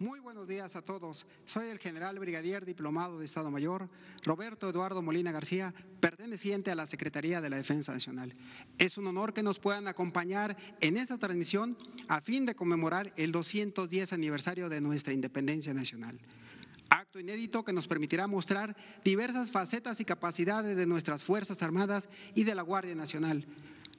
Muy buenos días a todos. Soy el general brigadier diplomado de Estado Mayor, Roberto Eduardo Molina García, perteneciente a la Secretaría de la Defensa Nacional. Es un honor que nos puedan acompañar en esta transmisión a fin de conmemorar el 210 aniversario de nuestra independencia nacional. Acto inédito que nos permitirá mostrar diversas facetas y capacidades de nuestras Fuerzas Armadas y de la Guardia Nacional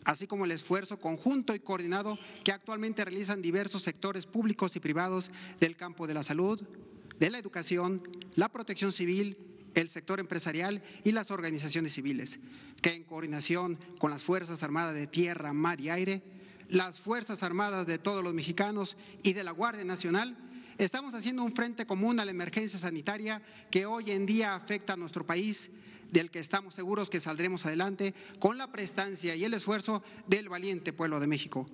así como el esfuerzo conjunto y coordinado que actualmente realizan diversos sectores públicos y privados del campo de la salud, de la educación, la protección civil, el sector empresarial y las organizaciones civiles, que en coordinación con las Fuerzas Armadas de Tierra, Mar y Aire, las Fuerzas Armadas de todos los mexicanos y de la Guardia Nacional, estamos haciendo un frente común a la emergencia sanitaria que hoy en día afecta a nuestro país del que estamos seguros que saldremos adelante con la prestancia y el esfuerzo del valiente pueblo de México.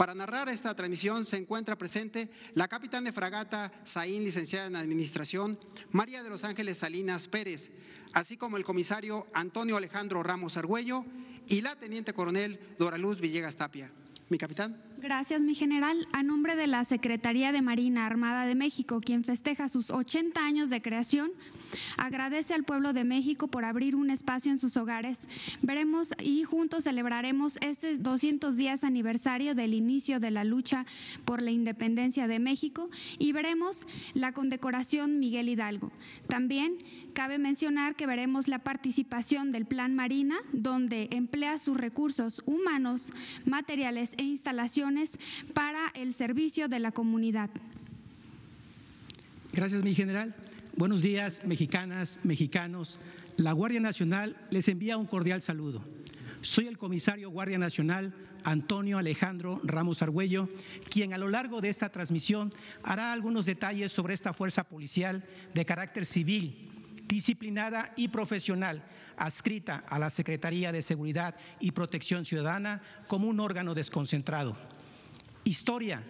Para narrar esta transmisión se encuentra presente la capitán de fragata Saín, licenciada en Administración, María de los Ángeles Salinas Pérez, así como el comisario Antonio Alejandro Ramos Argüello y la teniente coronel Dora Luz Villegas Tapia. Mi capitán. Gracias, mi general. A nombre de la Secretaría de Marina Armada de México, quien festeja sus 80 años de creación, agradece al pueblo de México por abrir un espacio en sus hogares. Veremos y juntos celebraremos este 210 aniversario del inicio de la lucha por la independencia de México y veremos la condecoración Miguel Hidalgo. También cabe mencionar que veremos la participación del Plan Marina, donde emplea sus recursos humanos, materiales e instalaciones para el servicio de la comunidad. Gracias, mi general. Buenos días, mexicanas, mexicanos. La Guardia Nacional les envía un cordial saludo. Soy el comisario Guardia Nacional Antonio Alejandro Ramos Argüello, quien a lo largo de esta transmisión hará algunos detalles sobre esta fuerza policial de carácter civil, disciplinada y profesional, adscrita a la Secretaría de Seguridad y Protección Ciudadana como un órgano desconcentrado. Historia,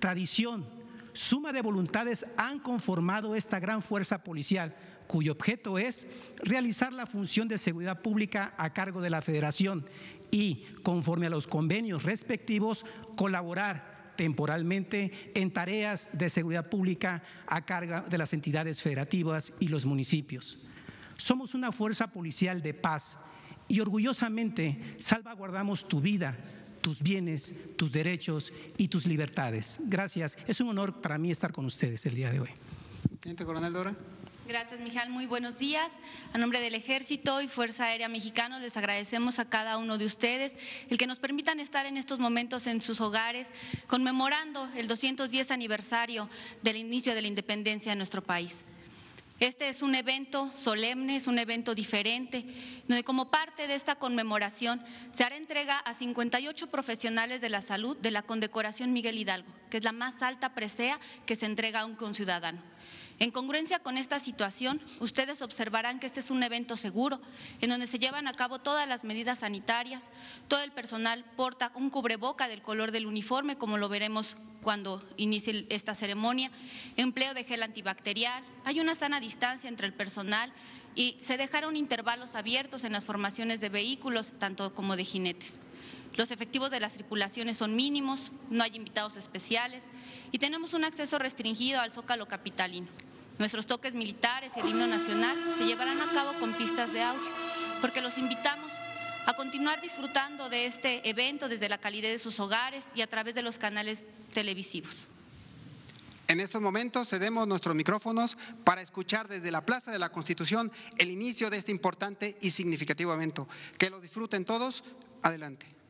tradición, suma de voluntades han conformado esta gran fuerza policial, cuyo objeto es realizar la función de seguridad pública a cargo de la Federación y, conforme a los convenios respectivos, colaborar temporalmente en tareas de seguridad pública a cargo de las entidades federativas y los municipios. Somos una fuerza policial de paz y orgullosamente salvaguardamos tu vida, tus bienes, tus derechos y tus libertades. Gracias. Es un honor para mí estar con ustedes el día de hoy. Teniente Coronel Dora. Gracias, Mijal. Muy buenos días. A nombre del Ejército y Fuerza Aérea Mexicana, les agradecemos a cada uno de ustedes el que nos permitan estar en estos momentos en sus hogares, conmemorando el 210 aniversario del inicio de la independencia de nuestro país. Este es un evento solemne, es un evento diferente, donde como parte de esta conmemoración se hará entrega a 58 profesionales de la salud de la condecoración Miguel Hidalgo, que es la más alta presea que se entrega a un conciudadano. En congruencia con esta situación, ustedes observarán que este es un evento seguro, en donde se llevan a cabo todas las medidas sanitarias, todo el personal porta un cubreboca del color del uniforme, como lo veremos cuando inicie esta ceremonia, empleo de gel antibacterial, hay una sana distancia entre el personal y se dejaron intervalos abiertos en las formaciones de vehículos, tanto como de jinetes. Los efectivos de las tripulaciones son mínimos, no hay invitados especiales y tenemos un acceso restringido al zócalo capitalino. Nuestros toques militares y el himno nacional se llevarán a cabo con pistas de audio, porque los invitamos a continuar disfrutando de este evento desde la calidez de sus hogares y a través de los canales televisivos. En estos momentos cedemos nuestros micrófonos para escuchar desde la Plaza de la Constitución el inicio de este importante y significativo evento. Que lo disfruten todos. Adelante.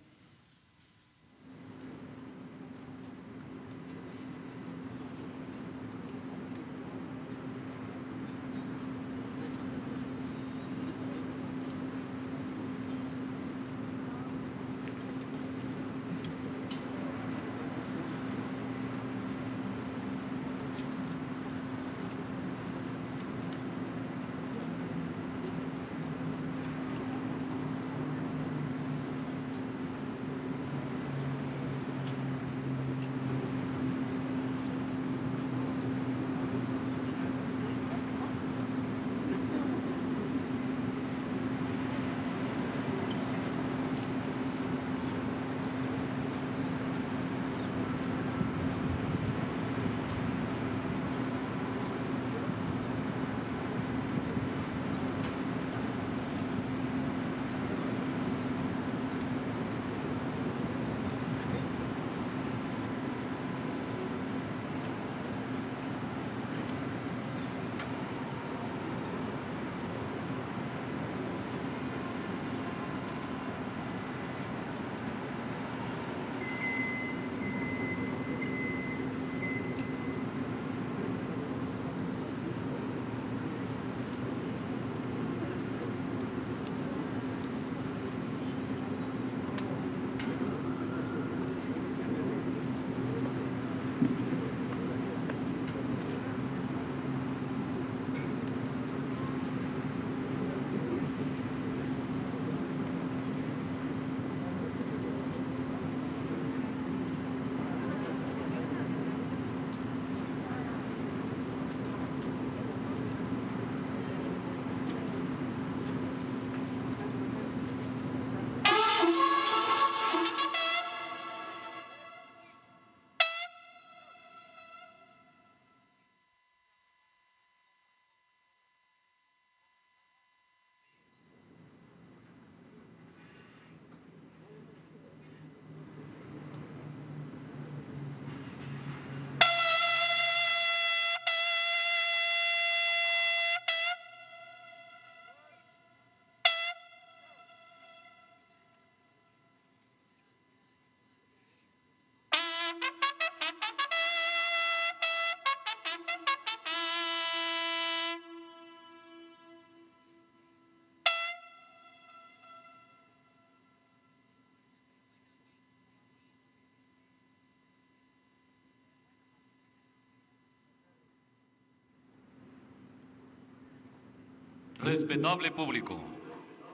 Respetable público,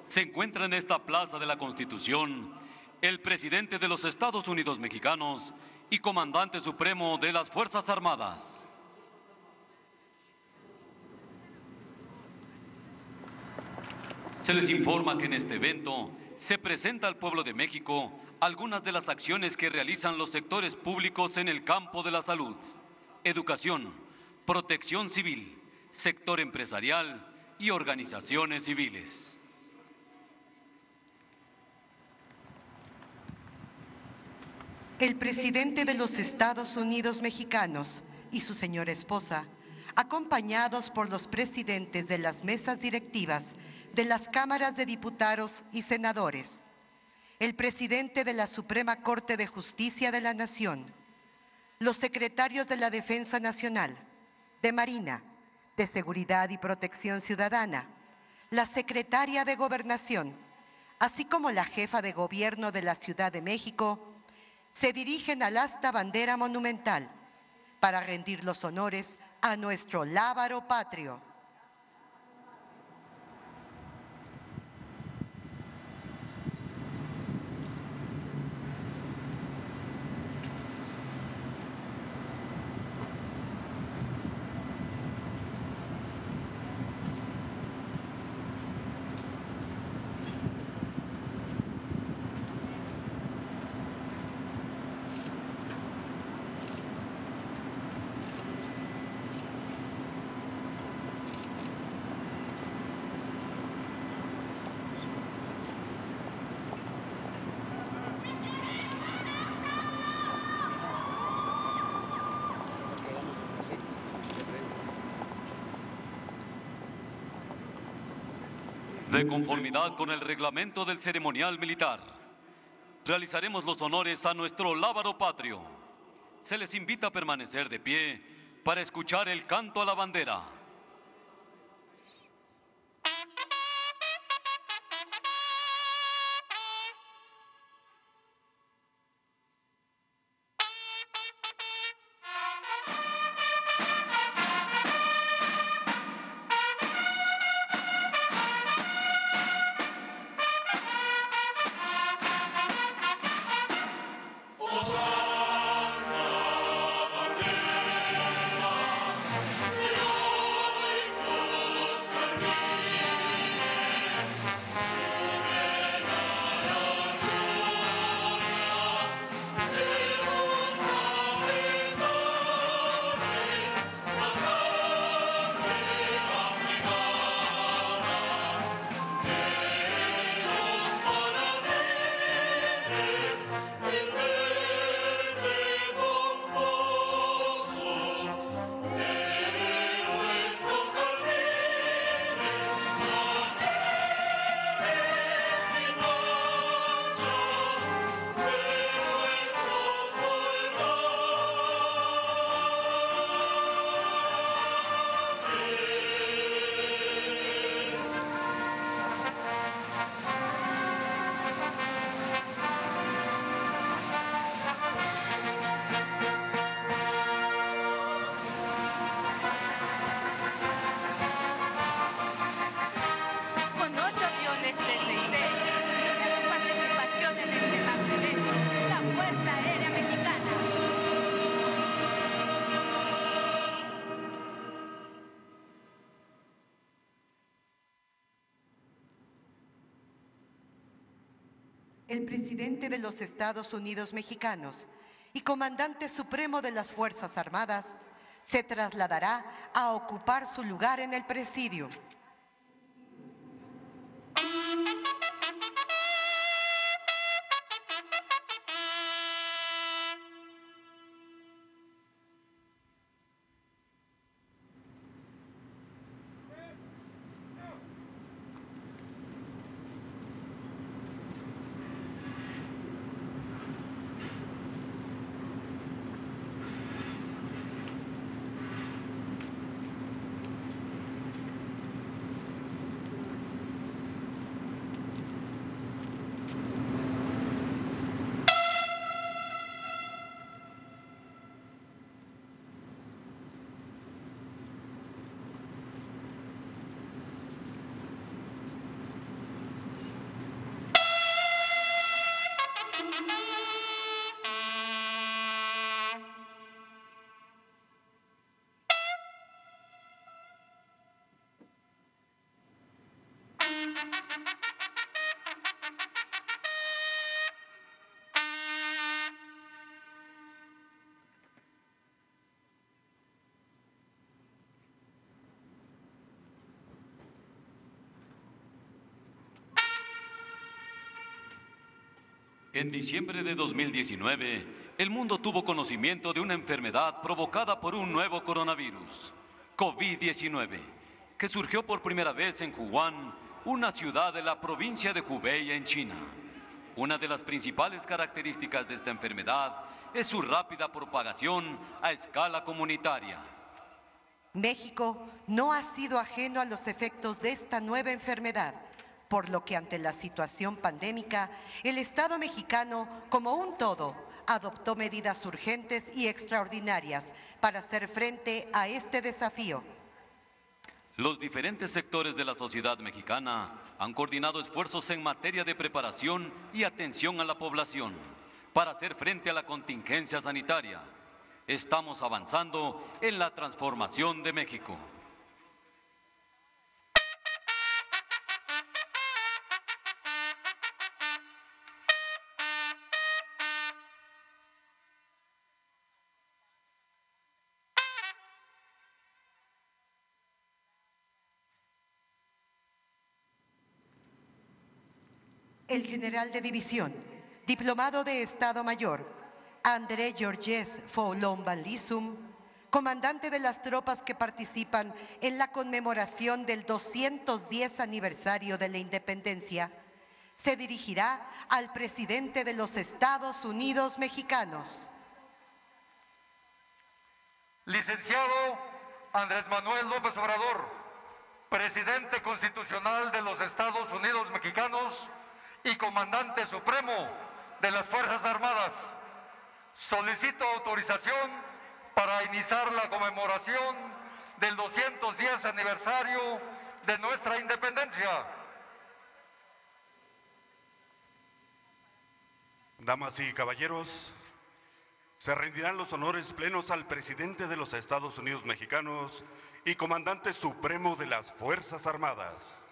se encuentra en esta plaza de la Constitución el presidente de los Estados Unidos mexicanos y comandante supremo de las Fuerzas Armadas. Se les informa que en este evento se presenta al pueblo de México algunas de las acciones que realizan los sectores públicos en el campo de la salud, educación, protección civil, sector empresarial y organizaciones civiles. El presidente de los Estados Unidos mexicanos y su señora esposa, acompañados por los presidentes de las mesas directivas de las cámaras de diputados y senadores, el presidente de la Suprema Corte de Justicia de la Nación, los secretarios de la Defensa Nacional, de Marina, de Seguridad y Protección Ciudadana, la secretaria de Gobernación, así como la jefa de gobierno de la Ciudad de México, se dirigen al asta bandera monumental para rendir los honores a nuestro lábaro patrio. Conformidad con el reglamento del ceremonial militar, realizaremos los honores a nuestro lábaro patrio. Se les invita a permanecer de pie para escuchar el canto a la bandera. De los Estados Unidos mexicanos y comandante supremo de las Fuerzas Armadas, se trasladará a ocupar su lugar en el presidio. En diciembre de 2019, el mundo tuvo conocimiento de una enfermedad provocada por un nuevo coronavirus, COVID-19, que surgió por primera vez en Wuhan, una ciudad de la provincia de Hubei en China. Una de las principales características de esta enfermedad es su rápida propagación a escala comunitaria. México no ha sido ajeno a los efectos de esta nueva enfermedad, por lo que ante la situación pandémica, el Estado mexicano, como un todo, adoptó medidas urgentes y extraordinarias para hacer frente a este desafío. Los diferentes sectores de la sociedad mexicana han coordinado esfuerzos en materia de preparación y atención a la población para hacer frente a la contingencia sanitaria. Estamos avanzando en la transformación de México. El general de división, diplomado de Estado Mayor, André Georges Foulon comandante de las tropas que participan en la conmemoración del 210 aniversario de la independencia, se dirigirá al presidente de los Estados Unidos mexicanos. Licenciado Andrés Manuel López Obrador, presidente constitucional de los Estados Unidos mexicanos y comandante supremo de las Fuerzas Armadas, solicito autorización para iniciar la conmemoración del 210 aniversario de nuestra independencia. Damas y caballeros, se rendirán los honores plenos al presidente de los Estados Unidos mexicanos y comandante supremo de las Fuerzas Armadas.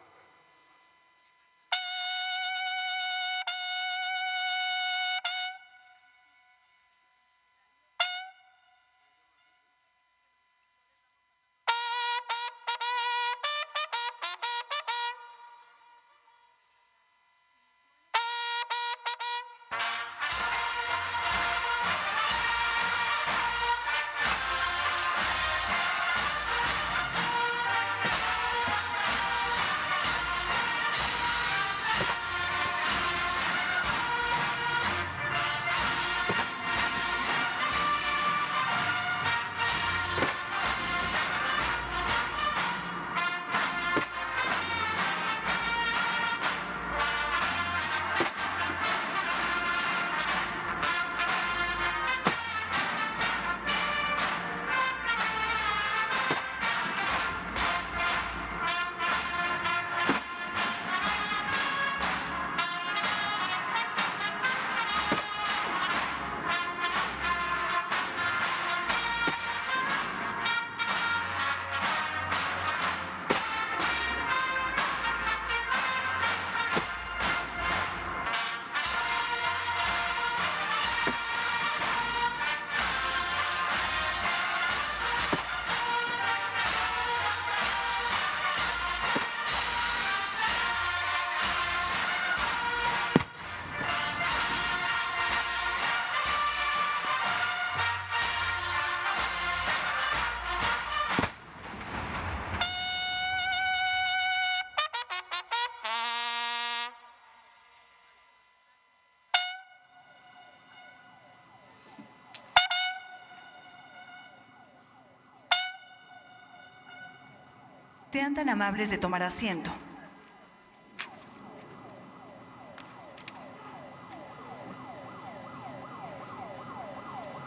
Sean tan amables de tomar asiento.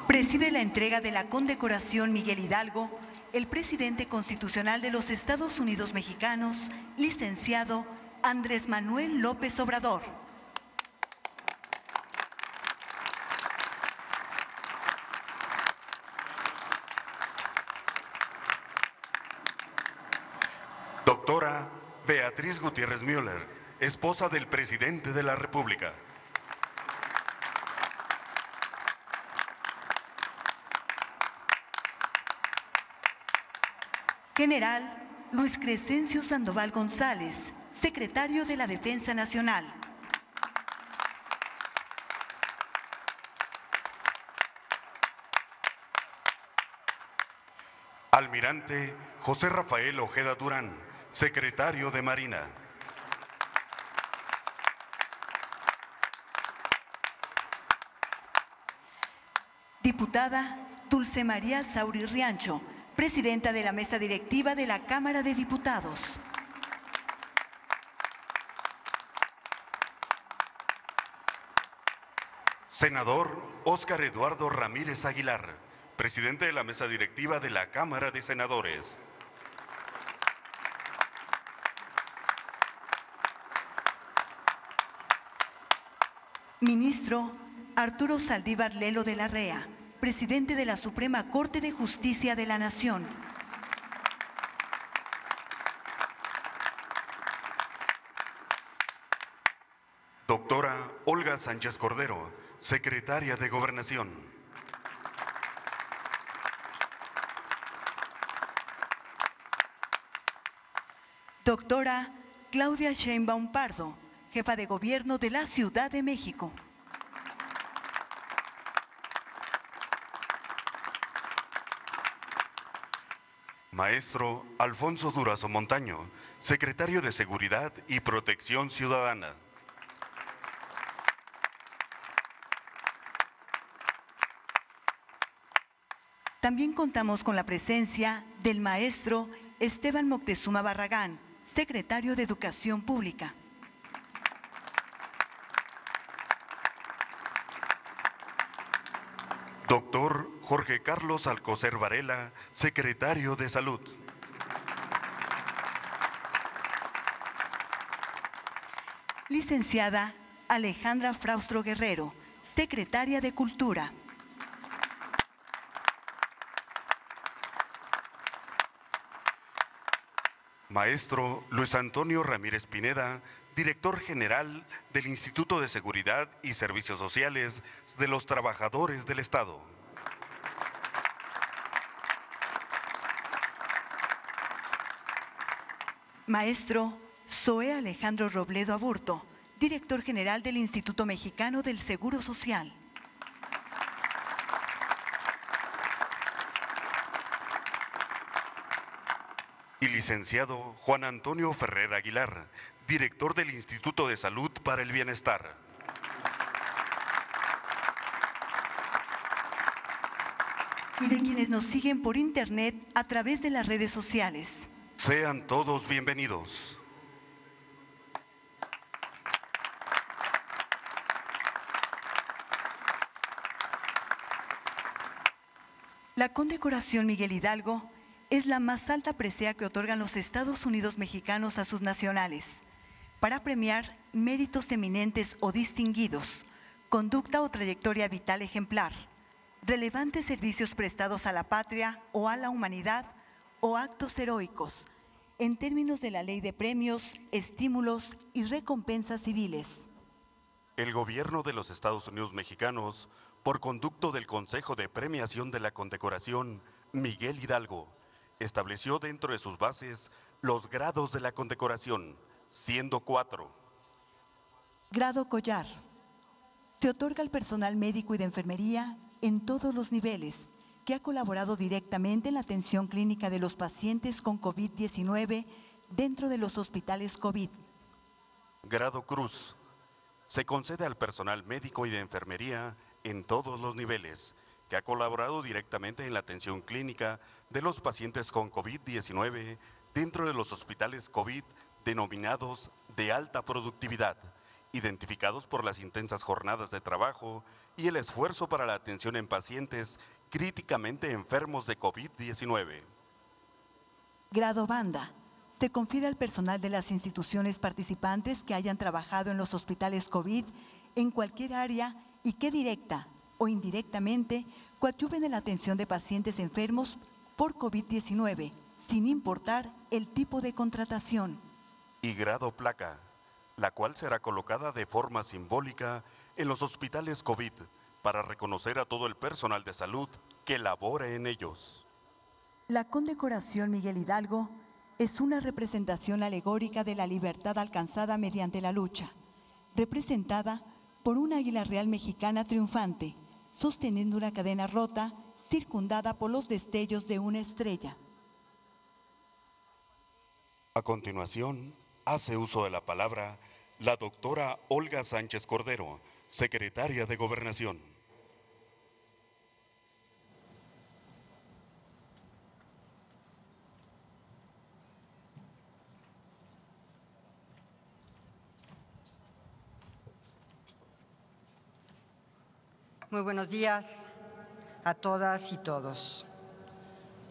Preside la entrega de la condecoración Miguel Hidalgo el presidente constitucional de los Estados Unidos mexicanos, licenciado Andrés Manuel López Obrador. Beatriz Gutiérrez Müller, esposa del presidente de la República. General Luis Crescencio Sandoval González, secretario de la Defensa Nacional. Almirante José Rafael Ojeda Durán, secretario de Marina. Diputada Dulce María Sauri Riancho, presidenta de la mesa directiva de la Cámara de Diputados. Senador Óscar Eduardo Ramírez Aguilar, presidente de la mesa directiva de la Cámara de Senadores. Ministro Arturo Saldívar Lelo de la REA, presidente de la Suprema Corte de Justicia de la Nación. Doctora Olga Sánchez Cordero, secretaria de Gobernación. Doctora Claudia Sheinbaum Pardo, jefa de gobierno de la Ciudad de México. Maestro Alfonso Durazo Montaño, secretario de Seguridad y Protección Ciudadana. También contamos con la presencia del maestro Esteban Moctezuma Barragán, secretario de Educación Pública. Doctor Jorge Carlos Alcocer Varela, secretario de Salud. Licenciada Alejandra Fraustro Guerrero, secretaria de Cultura. Maestro Luis Antonio Ramírez Pineda, director general del Instituto de Seguridad y Servicios Sociales de los Trabajadores del Estado. Maestro Zoe Alejandro Robledo Aburto, director general del Instituto Mexicano del Seguro Social. Y licenciado Juan Antonio Ferrer Aguilar, director del Instituto de Salud para el Bienestar. Y de quienes nos siguen por internet a través de las redes sociales. Sean todos bienvenidos. La condecoración Miguel Hidalgo es la más alta presea que otorgan los Estados Unidos mexicanos a sus nacionales para premiar méritos eminentes o distinguidos, conducta o trayectoria vital ejemplar, relevantes servicios prestados a la patria o a la humanidad o actos heroicos, en términos de la ley de premios, estímulos y recompensas civiles. El gobierno de los Estados Unidos mexicanos, por conducto del Consejo de Premiación de la Condecoración Miguel Hidalgo, estableció dentro de sus bases los grados de la condecoración, siendo cuatro. Grado Collar. Se otorga al personal médico y de enfermería en todos los niveles que ha colaborado directamente en la atención clínica de los pacientes con COVID-19 dentro de los hospitales COVID. Grado Cruz. Se concede al personal médico y de enfermería en todos los niveles que ha colaborado directamente en la atención clínica de los pacientes con COVID-19 dentro de los hospitales COVID denominados de alta productividad, identificados por las intensas jornadas de trabajo y el esfuerzo para la atención en pacientes críticamente enfermos de COVID-19. Grado Banda. Se confiere al personal de las instituciones participantes que hayan trabajado en los hospitales COVID en cualquier área y que directa o indirectamente coadyuven en la atención de pacientes enfermos por COVID-19, sin importar el tipo de contratación. Y grado placa, la cual será colocada de forma simbólica en los hospitales COVID para reconocer a todo el personal de salud que labora en ellos. La condecoración Miguel Hidalgo es una representación alegórica de la libertad alcanzada mediante la lucha, representada por una águila real mexicana triunfante, sosteniendo una cadena rota circundada por los destellos de una estrella. A continuación, hace uso de la palabra la doctora Olga Sánchez Cordero, secretaria de Gobernación. Muy buenos días a todas y todos.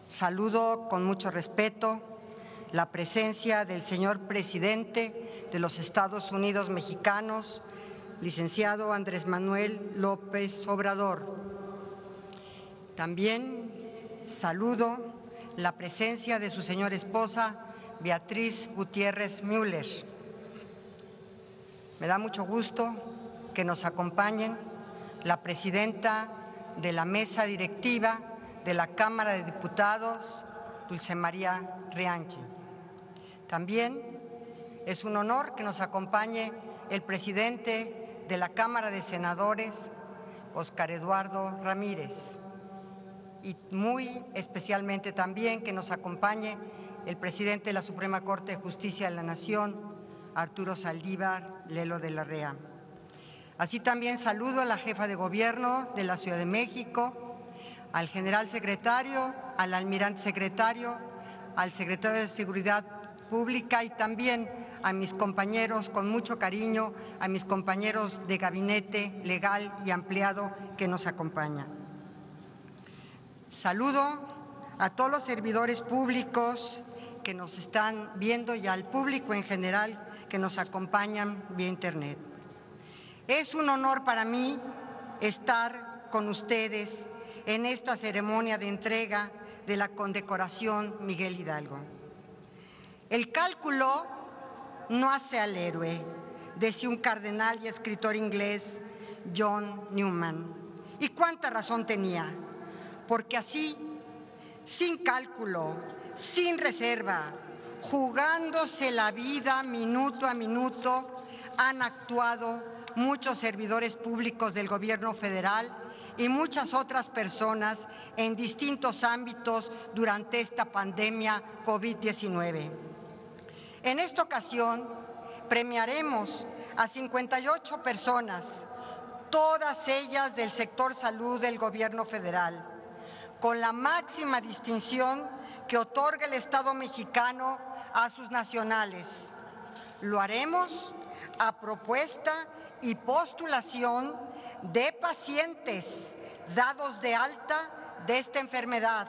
Saludo con mucho respeto la presencia del señor presidente de los Estados Unidos mexicanos, licenciado Andrés Manuel López Obrador. También saludo la presencia de su señora esposa, Beatriz Gutiérrez Müller. Me da mucho gusto que nos acompañen la presidenta de la mesa directiva de la Cámara de Diputados, Dulce María Rianchi. También es un honor que nos acompañe el presidente de la Cámara de Senadores, Oscar Eduardo Ramírez. Y muy especialmente también que nos acompañe el presidente de la Suprema Corte de Justicia de la Nación, Arturo Saldívar Lelo de la Rea. Así también saludo a la jefa de gobierno de la Ciudad de México, al general secretario, al almirante secretario, al secretario de Seguridad Pública y también a mis compañeros, con mucho cariño, a mis compañeros de gabinete legal y ampliado que nos acompañan. Saludo a todos los servidores públicos que nos están viendo y al público en general que nos acompañan vía Internet. Es un honor para mí estar con ustedes en esta ceremonia de entrega de la condecoración Miguel Hidalgo. El cálculo no hace al héroe, decía un cardenal y escritor inglés, John Newman. ¿Y cuánta razón tenía? Porque así, sin cálculo, sin reserva, jugándose la vida minuto a minuto, han actuado muchos servidores públicos del gobierno federal y muchas otras personas en distintos ámbitos durante esta pandemia COVID-19. En esta ocasión premiaremos a 58 personas, todas ellas del sector salud del gobierno federal, con la máxima distinción que otorga el Estado mexicano a sus nacionales. Lo haremos a propuesta y postulación de pacientes dados de alta de esta enfermedad,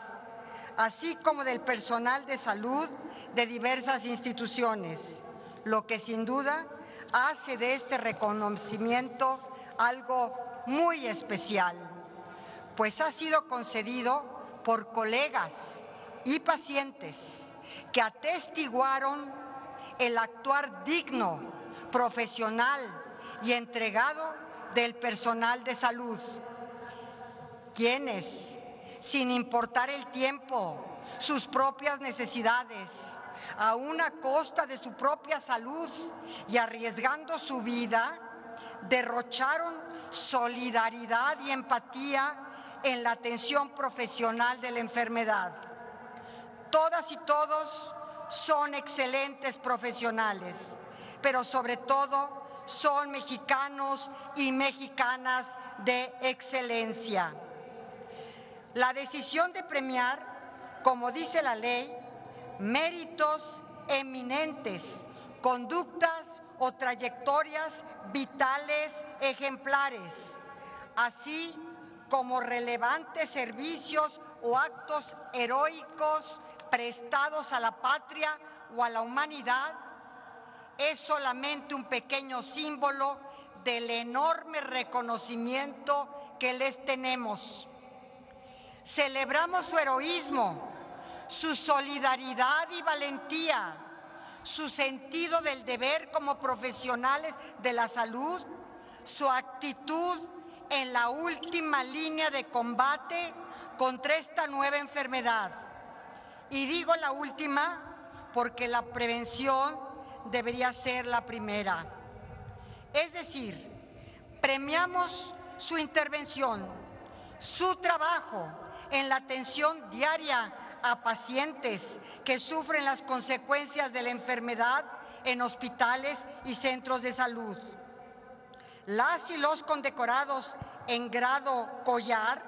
así como del personal de salud de diversas instituciones, lo que sin duda hace de este reconocimiento algo muy especial, pues ha sido concedido por colegas y pacientes que atestiguaron el actuar digno, profesional y entregado del personal de salud, quienes, sin importar el tiempo, sus propias necesidades, a una costa de su propia salud y arriesgando su vida, derrocharon solidaridad y empatía en la atención profesional de la enfermedad. Todas y todos son excelentes profesionales, pero sobre todo son mexicanos y mexicanas de excelencia. La decisión de premiar, como dice la ley, méritos eminentes, conductas o trayectorias vitales ejemplares, así como relevantes servicios o actos heroicos prestados a la patria o a la humanidad es solamente un pequeño símbolo del enorme reconocimiento que les tenemos. Celebramos su heroísmo, su solidaridad y valentía, su sentido del deber como profesionales de la salud, su actitud en la última línea de combate contra esta nueva enfermedad. Y digo la última porque la prevención debería ser la primera. Es decir, premiamos su intervención, su trabajo en la atención diaria a pacientes que sufren las consecuencias de la enfermedad en hospitales y centros de salud. Las y los condecorados en grado collar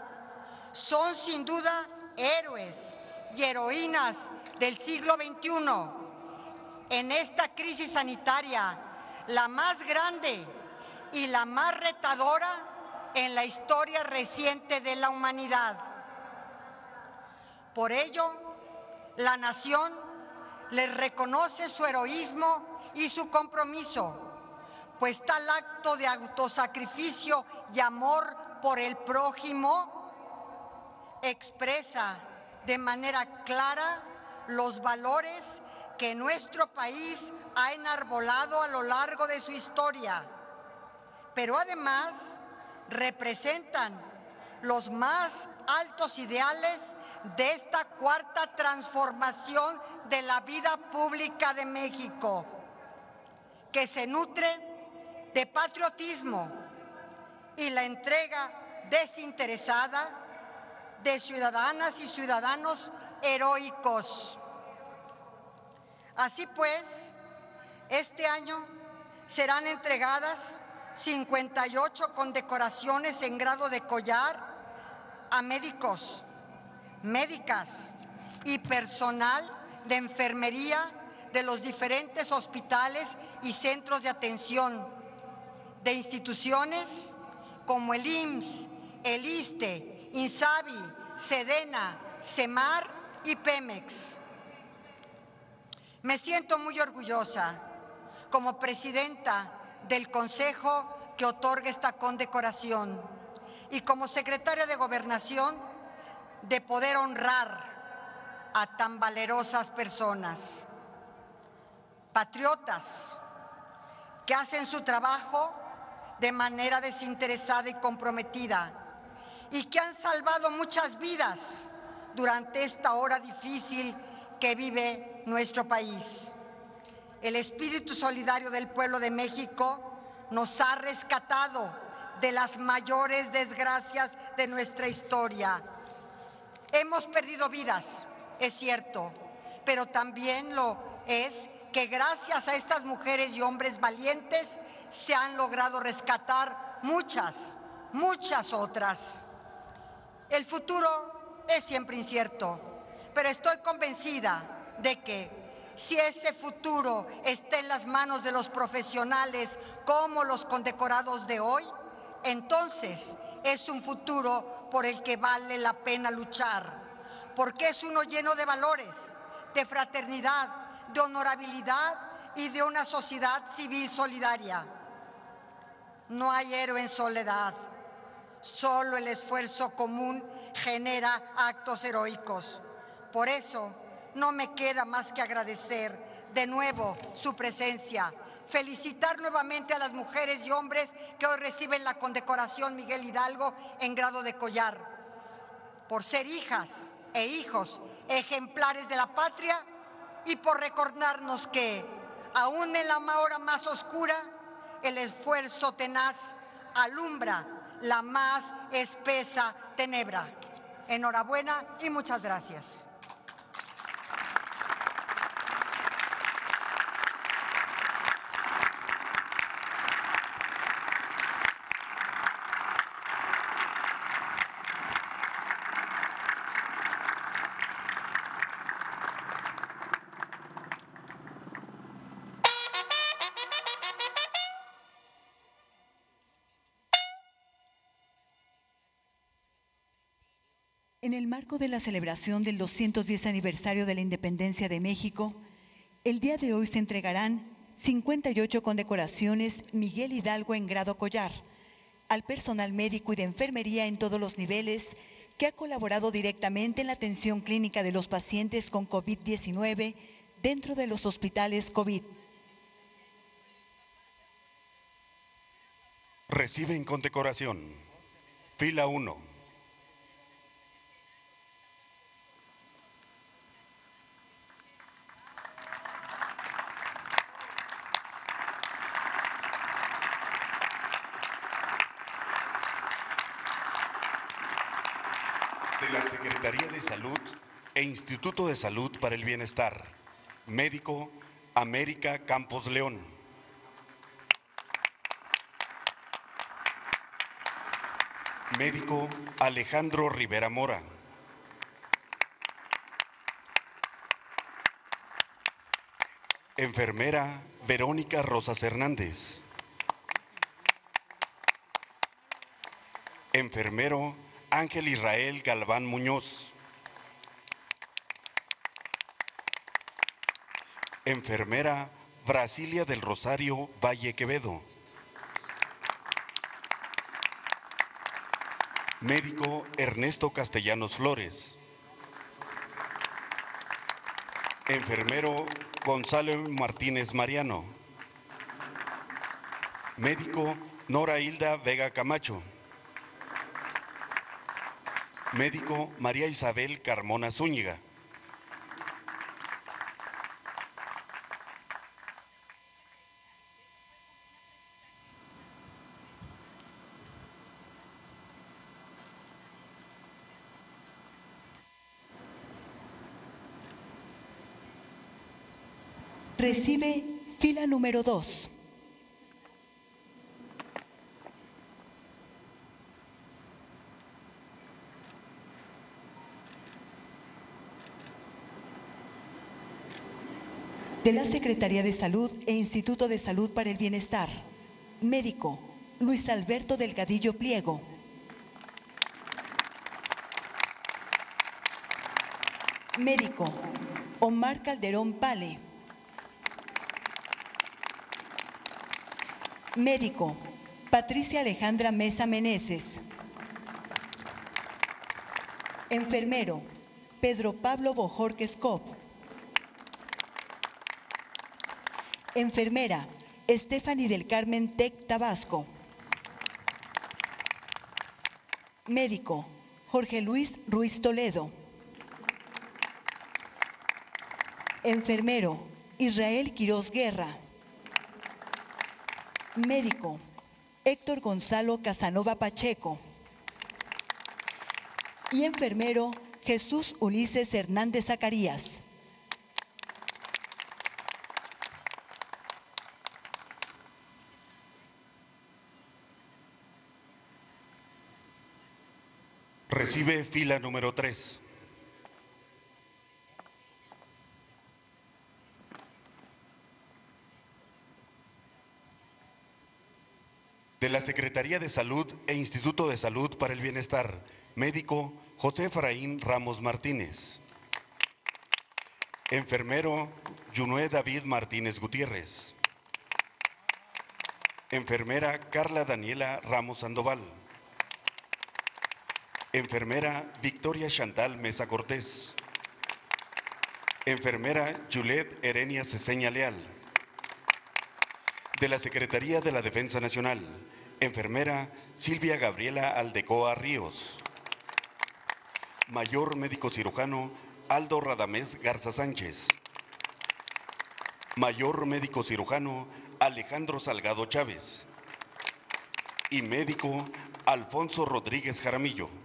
son sin duda héroes y heroínas del siglo XXI. En esta crisis sanitaria, la más grande y la más retadora en la historia reciente de la humanidad. Por ello, la nación les reconoce su heroísmo y su compromiso, pues tal acto de autosacrificio y amor por el prójimo expresa de manera clara los valores que nuestro país ha enarbolado a lo largo de su historia, pero además representan los más altos ideales de esta cuarta transformación de la vida pública de México, que se nutre de patriotismo y la entrega desinteresada de ciudadanas y ciudadanos heroicos. Así pues, este año serán entregadas 58 condecoraciones en grado de collar a médicos, médicas y personal de enfermería de los diferentes hospitales y centros de atención de instituciones como el IMSS, el ISTE, INSABI, SEDENA, CEMAR y PEMEX. Me siento muy orgullosa como presidenta del Consejo que otorga esta condecoración y como secretaria de Gobernación de poder honrar a tan valerosas personas, patriotas que hacen su trabajo de manera desinteresada y comprometida y que han salvado muchas vidas durante esta hora difícil que vive nuestro país. El espíritu solidario del pueblo de México nos ha rescatado de las mayores desgracias de nuestra historia. Hemos perdido vidas, es cierto, pero también lo es que gracias a estas mujeres y hombres valientes se han logrado rescatar muchas, muchas otras. El futuro es siempre incierto, pero estoy convencida de que si ese futuro está en las manos de los profesionales como los condecorados de hoy, entonces es un futuro por el que vale la pena luchar, porque es uno lleno de valores, de fraternidad, de honorabilidad y de una sociedad civil solidaria. No hay héroe en soledad, solo el esfuerzo común genera actos heroicos. Por eso, no me queda más que agradecer de nuevo su presencia, felicitar nuevamente a las mujeres y hombres que hoy reciben la condecoración Miguel Hidalgo en grado de collar, por ser hijas e hijos ejemplares de la patria y por recordarnos que, aún en la hora más oscura, el esfuerzo tenaz alumbra la más espesa tenebra. Enhorabuena y muchas gracias. En el marco de la celebración del 210 aniversario de la independencia de México, el día de hoy se entregarán 58 condecoraciones Miguel Hidalgo en grado collar al personal médico y de enfermería en todos los niveles que ha colaborado directamente en la atención clínica de los pacientes con COVID-19 dentro de los hospitales COVID. Reciben condecoración. Fila 1. de la Secretaría de Salud e Instituto de Salud para el Bienestar. Médico América Campos León. Médico Alejandro Rivera Mora. Enfermera Verónica Rosas Hernández. Enfermero Ángel Israel Galván Muñoz. Enfermera Brasilia del Rosario Valle Quevedo. Médico Ernesto Castellanos Flores. Enfermero Gonzalo Martínez Mariano. Médico Nora Hilda Vega Camacho. Médico María Isabel Carmona Zúñiga. Recibe fila número 2. De la Secretaría de Salud e Instituto de Salud para el Bienestar. Médico Luis Alberto Delgadillo Pliego. Médico Omar Calderón Pale. Médico, Patricia Alejandra Mesa Meneses. Enfermero, Pedro Pablo Bojorques Cop. Enfermera, Stephanie del Carmen Tec Tabasco. Médico, Jorge Luis Ruiz Toledo. Enfermero, Israel Quiroz Guerra. Médico, Héctor Gonzalo Casanova Pacheco. Y enfermero, Jesús Ulises Hernández Zacarías. Recibe fila número 3. La Secretaría de Salud e Instituto de Salud para el Bienestar, médico José Efraín Ramos Martínez. Enfermero Junué David Martínez Gutiérrez. Enfermera Carla Daniela Ramos Sandoval. Enfermera Victoria Chantal Mesa Cortés. Enfermera Juliet Erenia Ceseña Leal. De la Secretaría de la Defensa Nacional, enfermera Silvia Gabriela Aldecoa Ríos. Mayor médico cirujano Aldo Radamés Garza Sánchez. Mayor médico cirujano Alejandro Salgado Chávez. Y médico Alfonso Rodríguez Jaramillo.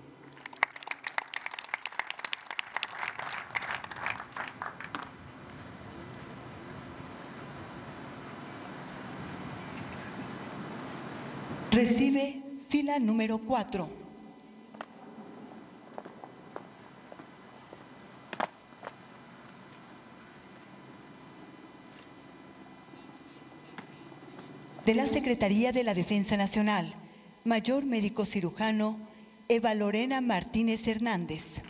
Recibe fila número 4. De la Secretaría de la Defensa Nacional, Mayor Médico Cirujano Eva Lorena Martínez Hernández.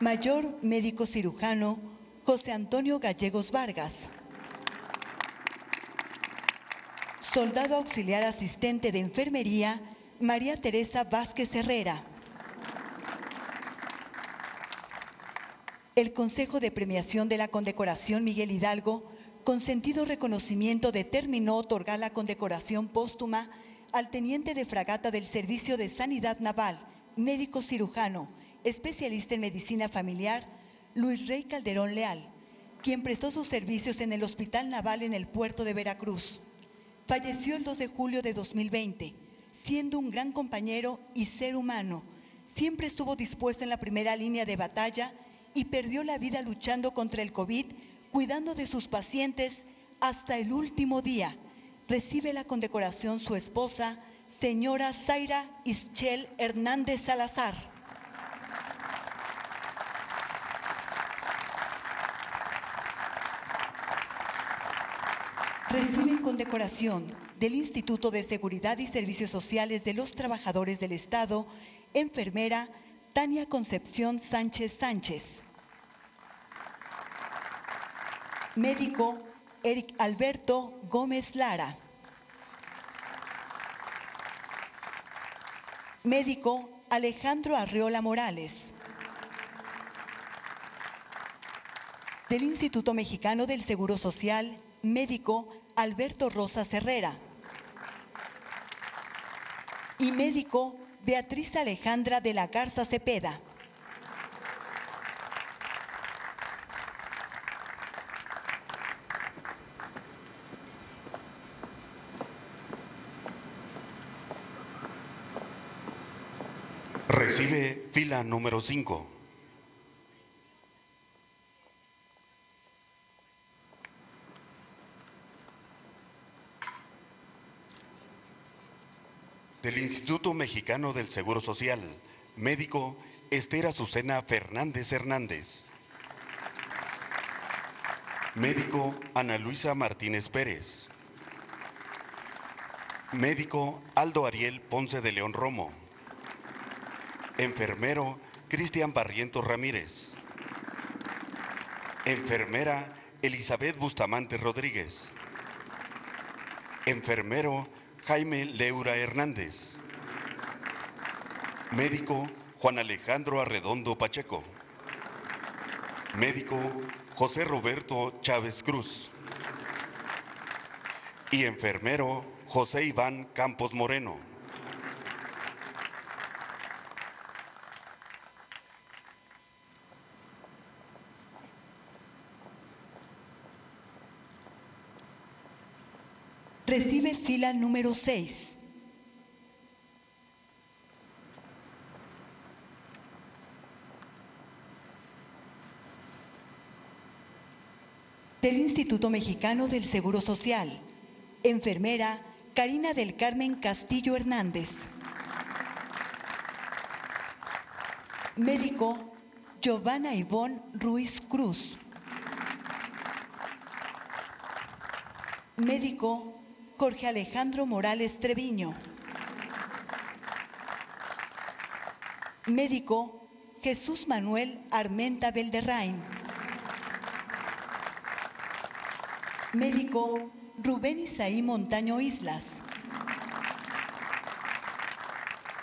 Mayor Médico Cirujano José Antonio Gallegos Vargas. Soldado Auxiliar Asistente de Enfermería, María Teresa Vázquez Herrera. El Consejo de Premiación de la Condecoración Miguel Hidalgo, con sentido reconocimiento, determinó otorgar la condecoración póstuma al teniente de fragata del Servicio de Sanidad Naval, médico cirujano, especialista en medicina familiar, Luis Rey Calderón Leal, quien prestó sus servicios en el Hospital Naval en el puerto de Veracruz. Falleció el 2 de julio de 2020, siendo un gran compañero y ser humano. Siempre estuvo dispuesto en la primera línea de batalla y perdió la vida luchando contra el COVID, cuidando de sus pacientes hasta el último día. Recibe la condecoración su esposa, señora Zaira Ischel Hernández Salazar. Reciben del Instituto de Seguridad y Servicios Sociales de los Trabajadores del Estado, enfermera Tania Concepción Sánchez Sánchez. Médico Eric Alberto Gómez Lara. Médico Alejandro Arreola Morales. Del Instituto Mexicano del Seguro Social, médico Alberto Rosas Herrera. Y médico Beatriz Alejandra de la Garza Cepeda. Recibe fila número 5. Del Instituto Mexicano del Seguro Social, médico Esther Azucena Fernández Hernández. Médico Ana Luisa Martínez Pérez. Médico Aldo Ariel Ponce de León Romo. Enfermero Cristian Barrientos Ramírez. Enfermera Elizabeth Bustamante Rodríguez. Enfermero Jaime Leura Hernández. Médico Juan Alejandro Arredondo Pacheco. Médico José Roberto Chávez Cruz. Y enfermero José Iván Campos Moreno. Recibe número 6. Del Instituto Mexicano del Seguro Social, enfermera Karina del Carmen Castillo Hernández. Médico Giovanna Ivonne Ruiz Cruz. Médico Jorge Alejandro Morales Treviño. Médico Jesús Manuel Armenta Belderrain. Médico Rubén Isaí Montaño Islas.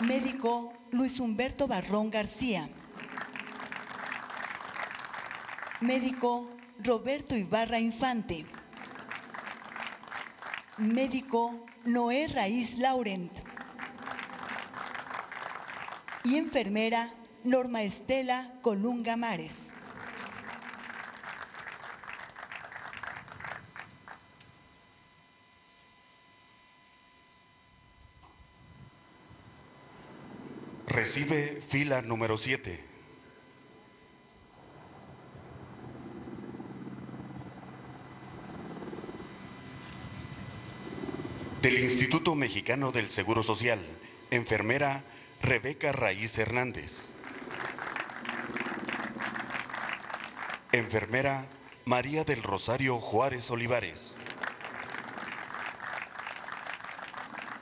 Médico Luis Humberto Barrón García. Médico Roberto Ibarra Infante. Médico Noé Raíz Laurent. Y enfermera Norma Estela Colunga Mares. Recibe fila número 7. Del Mexicano del Seguro Social, enfermera Rebeca Raíz Hernández. Enfermera María del Rosario Juárez Olivares.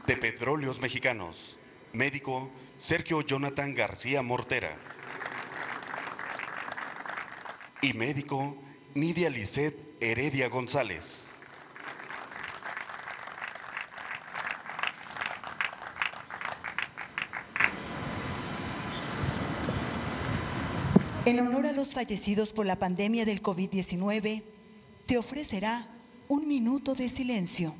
De Petróleos Mexicanos, médico Sergio Jonathan García Mortera. Y médico Nidia Lisset Heredia González. En honor a los fallecidos por la pandemia del COVID-19, te ofrecerá un minuto de silencio.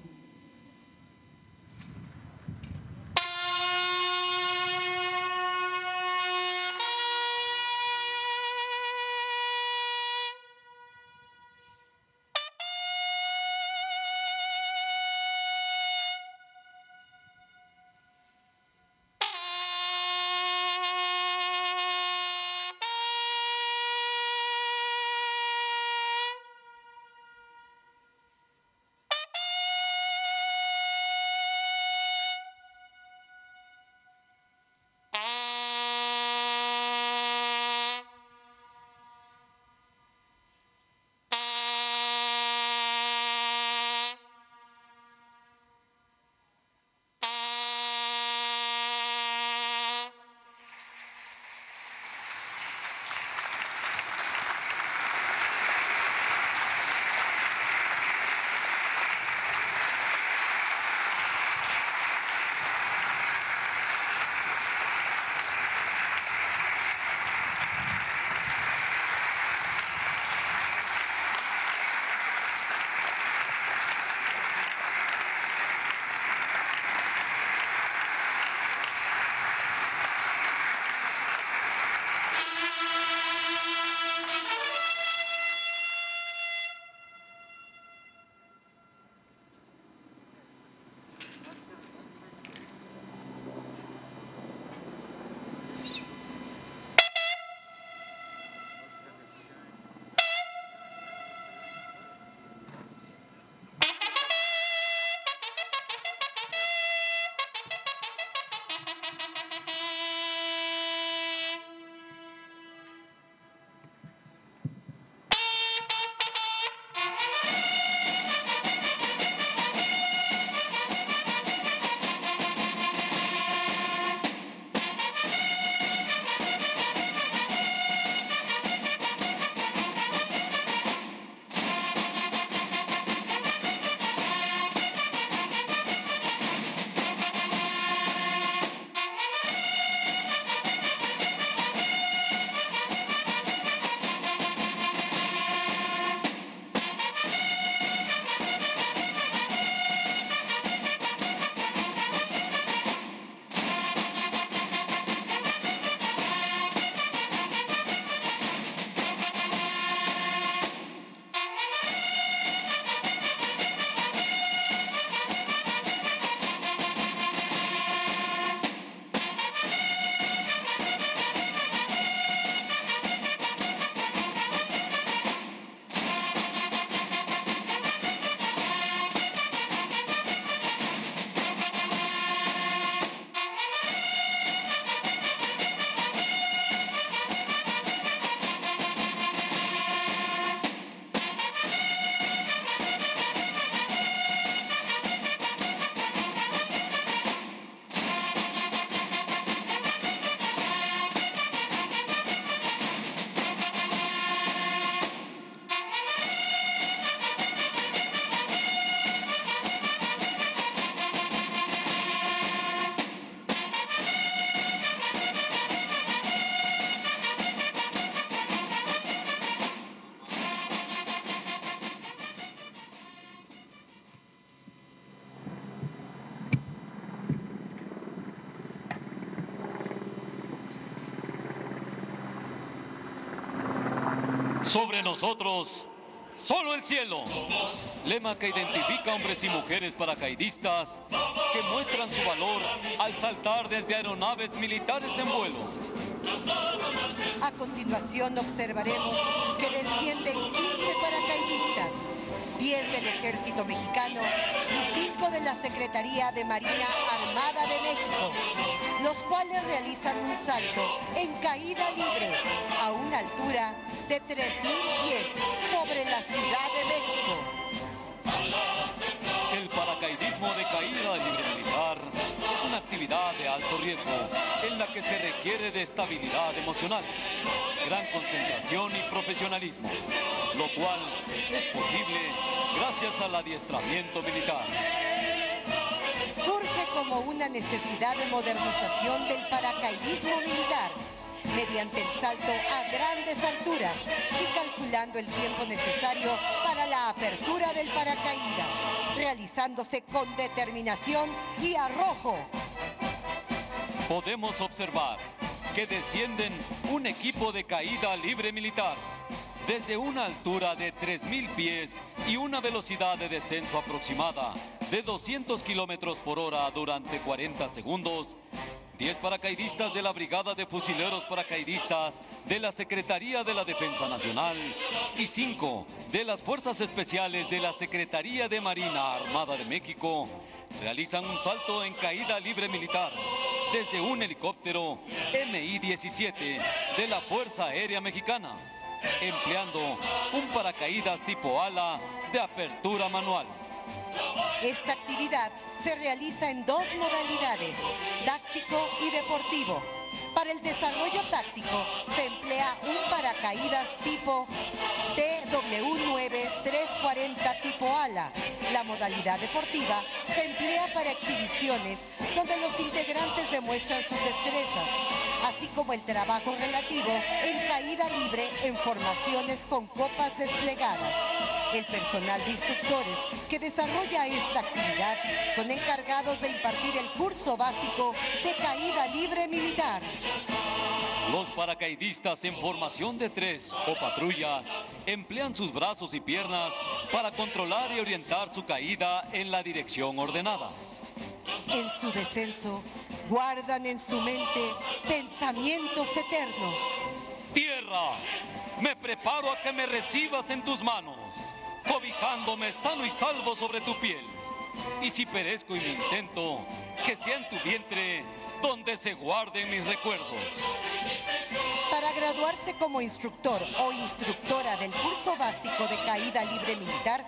Sobre nosotros, solo el cielo. Lema que identifica hombres y mujeres paracaidistas que muestran su valor al saltar desde aeronaves militares en vuelo. A continuación observaremos que descienden 15 paracaidistas, 10 del Ejército Mexicano y 5 de la Secretaría de Marina Armada de México, los cuales realizan un salto en caída libre a una altura de 3.000 pies sobre la Ciudad de México. El paracaidismo de caída libre militar es una actividad de alto riesgo en la que se requiere de estabilidad emocional, gran concentración y profesionalismo, lo cual es posible gracias al adiestramiento militar. Como una necesidad de modernización del paracaidismo militar mediante el salto a grandes alturas y calculando el tiempo necesario para la apertura del paracaídas, realizándose con determinación y arrojo. Podemos observar que descienden un equipo de caída libre militar desde una altura de 3.000 pies y una velocidad de descenso aproximada de 200 kilómetros por hora durante 40 segundos. 10 paracaidistas de la Brigada de Fusileros Paracaidistas de la Secretaría de la Defensa Nacional y 5 de las Fuerzas Especiales de la Secretaría de Marina Armada de México realizan un salto en caída libre militar desde un helicóptero MI-17 de la Fuerza Aérea Mexicana, empleando un paracaídas tipo ala de apertura manual. Esta actividad se realiza en dos modalidades, táctico y deportivo. Para el desarrollo táctico se emplea un paracaídas tipo TW9340 tipo ala. La modalidad deportiva se emplea para exhibiciones donde los integrantes demuestran sus destrezas, así como el trabajo relativo en caída libre en formaciones con copas desplegadas. El personal de instructores que desarrolla esta actividad son encargados de impartir el curso básico de caída libre militar. Los paracaidistas en formación de tres o patrullas emplean sus brazos y piernas para controlar y orientar su caída en la dirección ordenada. En su descenso, guardan en su mente pensamientos eternos. Tierra, me preparo a que me recibas en tus manos, cobijándome sano y salvo sobre tu piel. Y si perezco y me intento, que sea en tu vientre donde se guarden mis recuerdos. Para graduarse como instructor o instructora del curso básico de caída libre militar,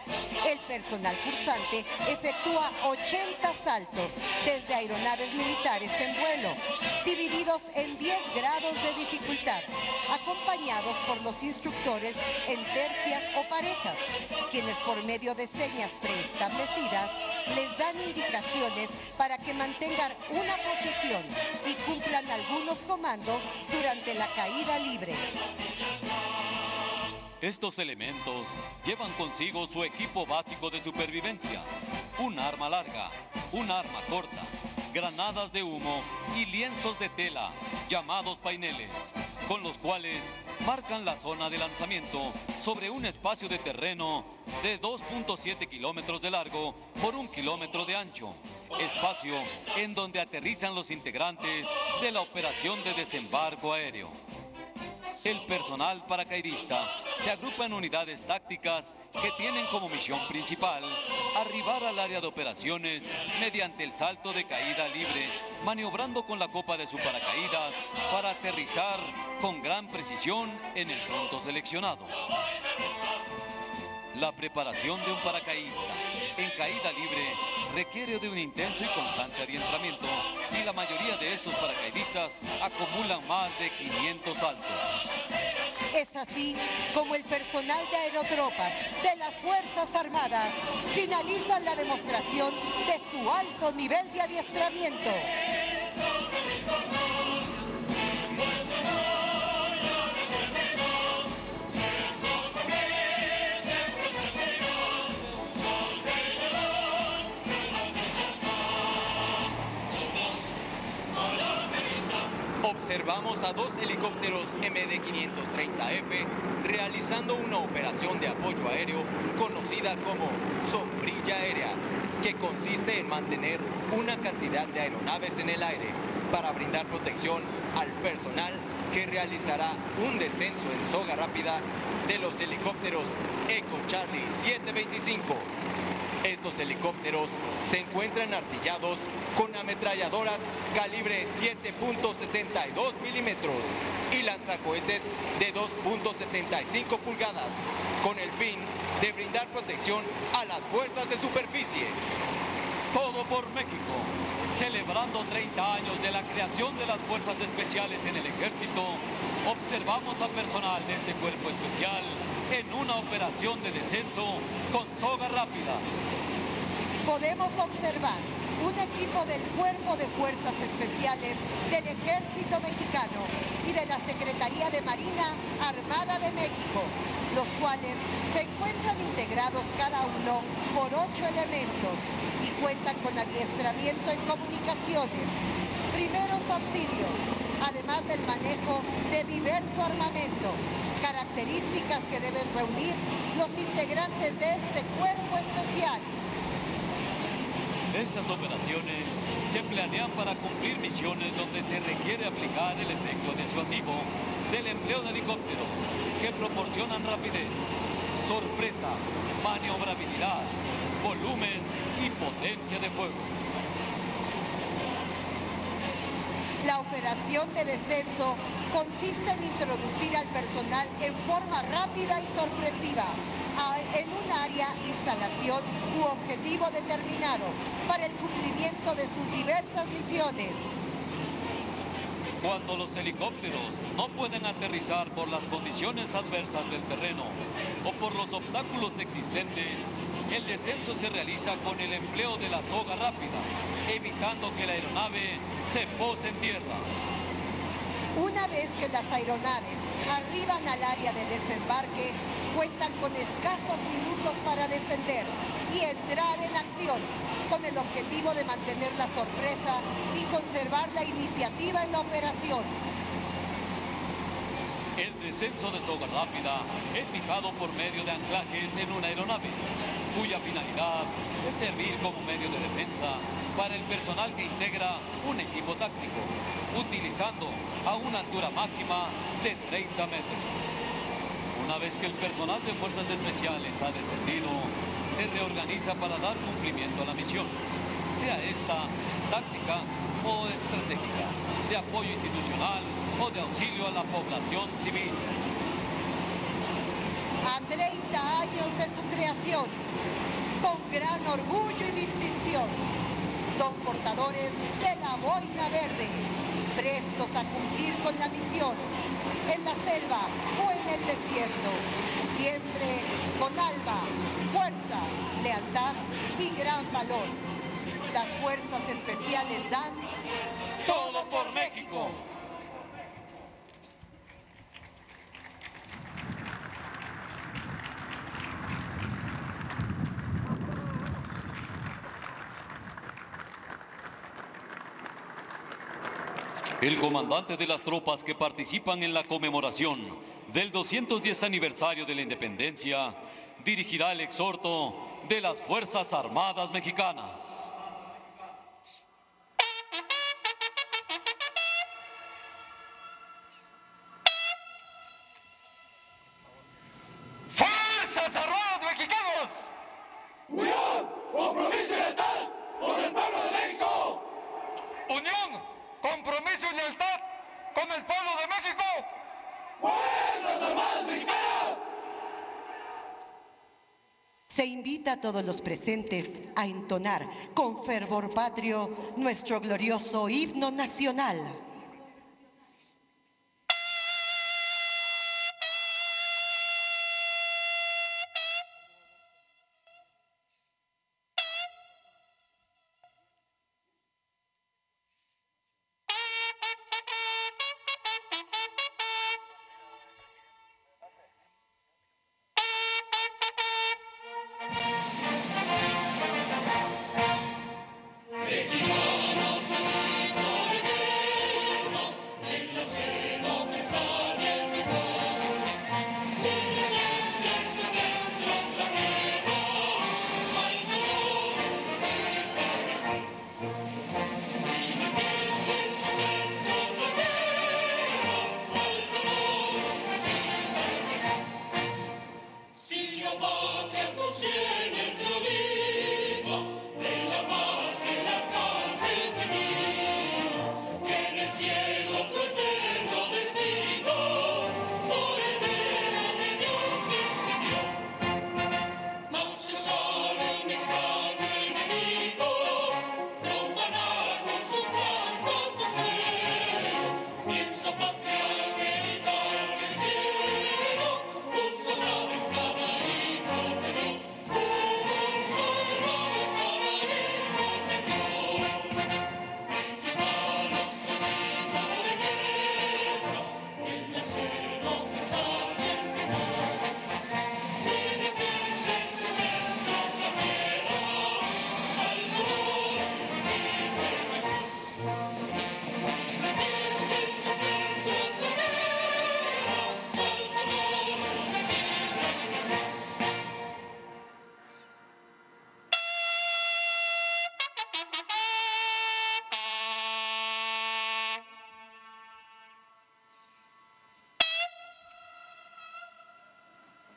el personal cursante efectúa 80 saltos desde aeronaves militares en vuelo, divididos en 10 grados de dificultad, acompañados por los instructores en tercias o parejas, quienes por medio de señas preestablecidas les dan indicaciones para que mantengan una posición y cumplan algunos comandos durante la caída libre. Estos elementos llevan consigo su equipo básico de supervivencia, un arma larga, un arma corta, granadas de humo y lienzos de tela, llamados paineles, con los cuales marcan la zona de lanzamiento sobre un espacio de terreno de 2.7 kilómetros de largo por un kilómetro de ancho, espacio en donde aterrizan los integrantes de la operación de desembarco aéreo. El personal paracaidista se agrupa en unidades tácticas que tienen como misión principal arribar al área de operaciones mediante el salto de caída libre, maniobrando con la copa de su paracaídas para aterrizar con gran precisión en el punto seleccionado. La preparación de un paracaidista en caída libre requiere de un intenso y constante adiestramiento y la mayoría de estos paracaidistas acumulan más de 500 saltos. Es así como el personal de aerotropas de las Fuerzas Armadas finaliza la demostración de su alto nivel de adiestramiento. Observamos a dos helicópteros MD-530F realizando una operación de apoyo aéreo conocida como sombrilla aérea, que consiste en mantener una cantidad de aeronaves en el aire para brindar protección al personal que realizará un descenso en soga rápida de los helicópteros Eco Charlie 725. Estos helicópteros se encuentran artillados con ametralladoras calibre 7.62 milímetros y lanzacohetes de 2.75 pulgadas, con el fin de brindar protección a las fuerzas de superficie. Todo por México. Celebrando 30 años de la creación de las Fuerzas Especiales en el Ejército, observamos a personal de este cuerpo especial en una operación de descenso con soga rápida. Podemos observar un equipo del Cuerpo de Fuerzas Especiales del Ejército Mexicano y de la Secretaría de Marina Armada de México, los cuales se encuentran integrados cada uno por ocho elementos y cuentan con adiestramiento en comunicaciones, primeros auxilios, además del manejo de diverso armamento, características que deben reunir los integrantes de este cuerpo especial. Estas operaciones se planean para cumplir misiones donde se requiere aplicar el efecto disuasivo del empleo de helicópteros que proporcionan rapidez, sorpresa, maniobrabilidad, volumen y potencia de fuego. La operación de descenso consiste en introducir al personal en forma rápida y sorpresiva en un área, instalación u objetivo determinado para el cumplimiento de sus diversas misiones. Cuando los helicópteros no pueden aterrizar por las condiciones adversas del terreno o por los obstáculos existentes, el descenso se realiza con el empleo de la soga rápida, evitando que la aeronave se pose en tierra. Una vez que las aeronaves arriban al área de desembarque, cuentan con escasos minutos para descender y entrar en acción, con el objetivo de mantener la sorpresa y conservar la iniciativa en la operación. El descenso de soga rápida es fijado por medio de anclajes en una aeronave, cuya finalidad es servir como medio de defensa para el personal que integra un equipo táctico, utilizando a una altura máxima de 30 metros. Una vez que el personal de fuerzas especiales ha descendido, se reorganiza para dar cumplimiento a la misión, sea esta táctica o estratégica, de apoyo institucional o de auxilio a la población civil. A 30 años de su creación, con gran orgullo y distinción, son portadores de la boina verde, prestos a cumplir con la misión, en la selva o en el desierto, siempre con alma, fuerza, lealtad y gran valor. Las fuerzas especiales dan todo por México. El comandante de las tropas que participan en la conmemoración del 210 aniversario de la independencia dirigirá el exhorto de las Fuerzas Armadas Mexicanas. Todos los presentes a entonar con fervor patrio nuestro glorioso himno nacional.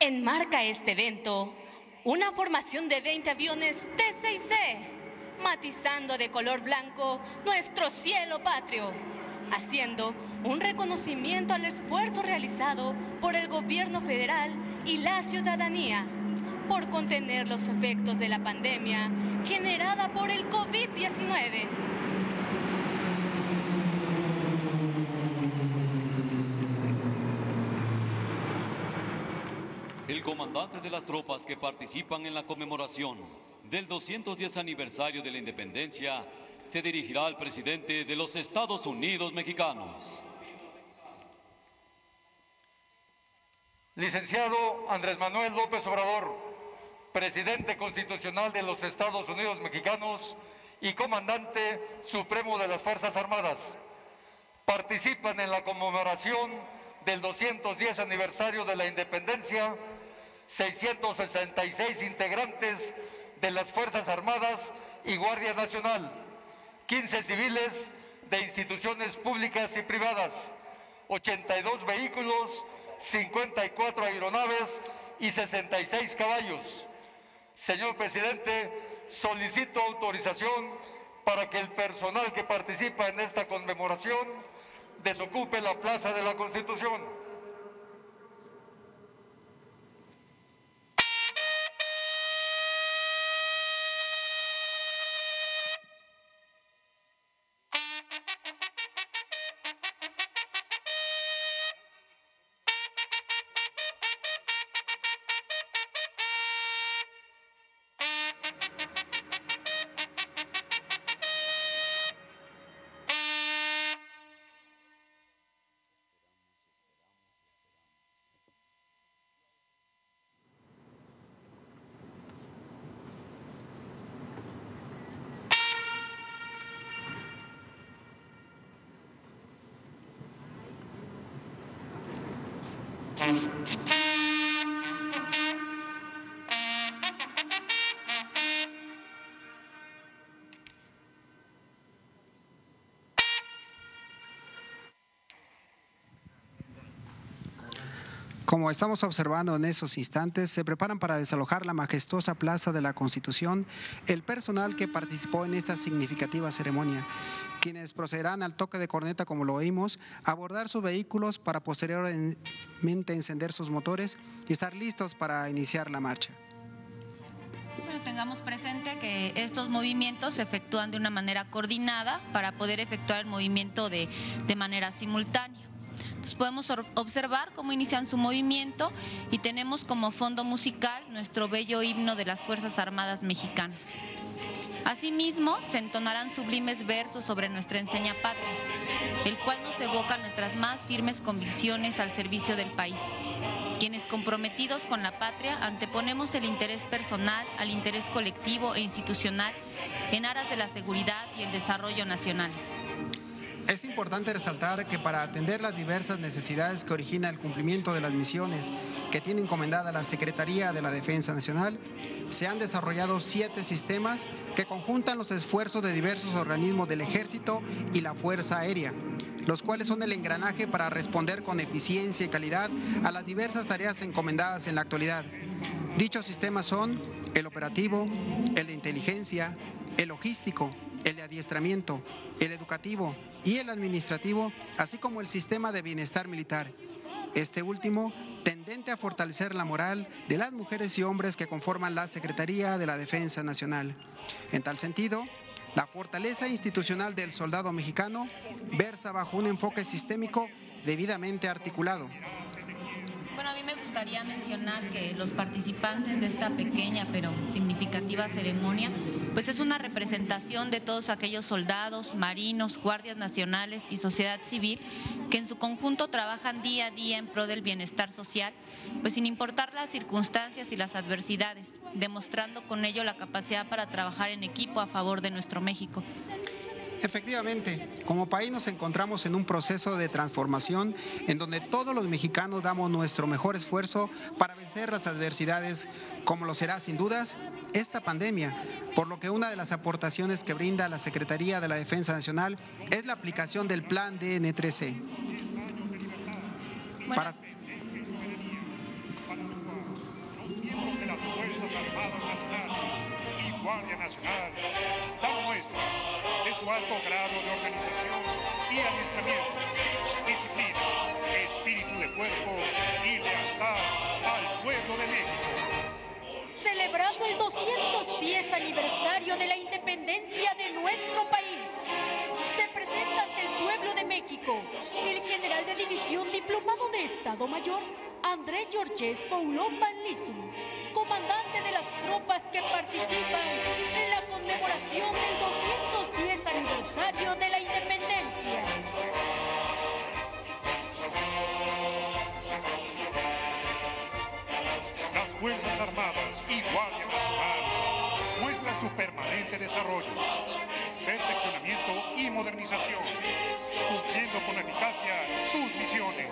Enmarca este evento una formación de 20 aviones T-6C, matizando de color blanco nuestro cielo patrio, haciendo un reconocimiento al esfuerzo realizado por el gobierno federal y la ciudadanía por contener los efectos de la pandemia generada por el COVID-19. El comandante de las tropas que participan en la conmemoración del 210 aniversario de la independencia se dirigirá al presidente de los Estados Unidos mexicanos. Licenciado Andrés Manuel López Obrador, presidente constitucional de los Estados Unidos mexicanos y comandante supremo de las Fuerzas Armadas, participan en la conmemoración del 210 aniversario de la independencia 666 integrantes de las Fuerzas Armadas y Guardia Nacional, 15 civiles de instituciones públicas y privadas, 82 vehículos, 54 aeronaves y 66 caballos. Señor presidente, solicito autorización para que el personal que participa en esta conmemoración desocupe la Plaza de la Constitución. Como estamos observando en esos instantes, se preparan para desalojar la majestuosa Plaza de la Constitución el personal que participó en esta significativa ceremonia, quienes procederán al toque de corneta como lo oímos, abordar sus vehículos para posteriormente encender sus motores y estar listos para iniciar la marcha. Bueno, tengamos presente que estos movimientos se efectúan de una manera coordinada para poder efectuar el movimiento de, de manera simultánea. Entonces podemos observar cómo inician su movimiento y tenemos como fondo musical nuestro bello himno de las Fuerzas Armadas Mexicanas. Asimismo, se entonarán sublimes versos sobre nuestra enseña patria, el cual nos evoca nuestras más firmes convicciones al servicio del país. Quienes comprometidos con la patria anteponemos el interés personal al interés colectivo e institucional en aras de la seguridad y el desarrollo nacionales. Es importante resaltar que para atender las diversas necesidades que origina el cumplimiento de las misiones que tiene encomendada la Secretaría de la Defensa Nacional, se han desarrollado siete sistemas que conjuntan los esfuerzos de diversos organismos del Ejército y la Fuerza Aérea, los cuales son el engranaje para responder con eficiencia y calidad a las diversas tareas encomendadas en la actualidad. Dichos sistemas son el operativo, el de inteligencia, el logístico, el de adiestramiento, el educativo y el administrativo, así como el sistema de bienestar militar. Este último tendente a fortalecer la moral de las mujeres y hombres que conforman la Secretaría de la Defensa Nacional. En tal sentido, la fortaleza institucional del soldado mexicano versa bajo un enfoque sistémico debidamente articulado. Bueno, a mí me gustaría mencionar que los participantes de esta pequeña pero significativa ceremonia, pues es una representación de todos aquellos soldados, marinos, guardias nacionales y sociedad civil que en su conjunto trabajan día a día en pro del bienestar social, pues sin importar las circunstancias y las adversidades, demostrando con ello la capacidad para trabajar en equipo a favor de nuestro México. Efectivamente, como país nos encontramos en un proceso de transformación en donde todos los mexicanos damos nuestro mejor esfuerzo para vencer las adversidades, como lo será sin dudas esta pandemia, por lo que una de las aportaciones que brinda la Secretaría de la Defensa Nacional es la aplicación del Plan DN3C. Bueno, Para- Fuerzas Armadas Nacionales y Guardia Nacional su alto grado de organización y adiestramiento, disciplina, espíritu de cuerpo y lealtad al pueblo de México. Celebrando el 210 aniversario de la independencia de nuestro país, se presenta ante el pueblo de México el general de división diplomado de Estado Mayor, André Georges Paulón Van Lissum, comandante de las tropas que participan en la conmemoración del 210 aniversario de la independencia. Las Fuerzas Armadas y Guardia Nacional muestran su permanente desarrollo, perfeccionamiento y modernización, cumpliendo con eficacia sus misiones.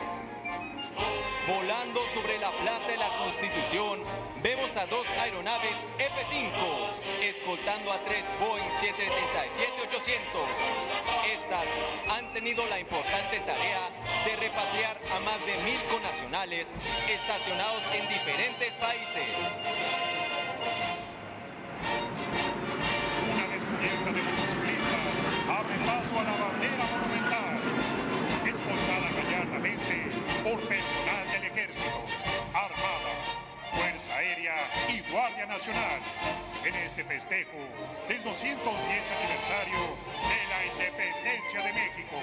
Volando sobre la Plaza de la Constitución, vemos a dos aeronaves F-5, escoltando a tres Boeing 737-800. Estas han tenido la importante tarea de repatriar a más de mil conacionales estacionados en diferentes países. Una descubierta de motociclistas abre paso a la bandera Nacional, en este festejo del 210 aniversario de la independencia de México.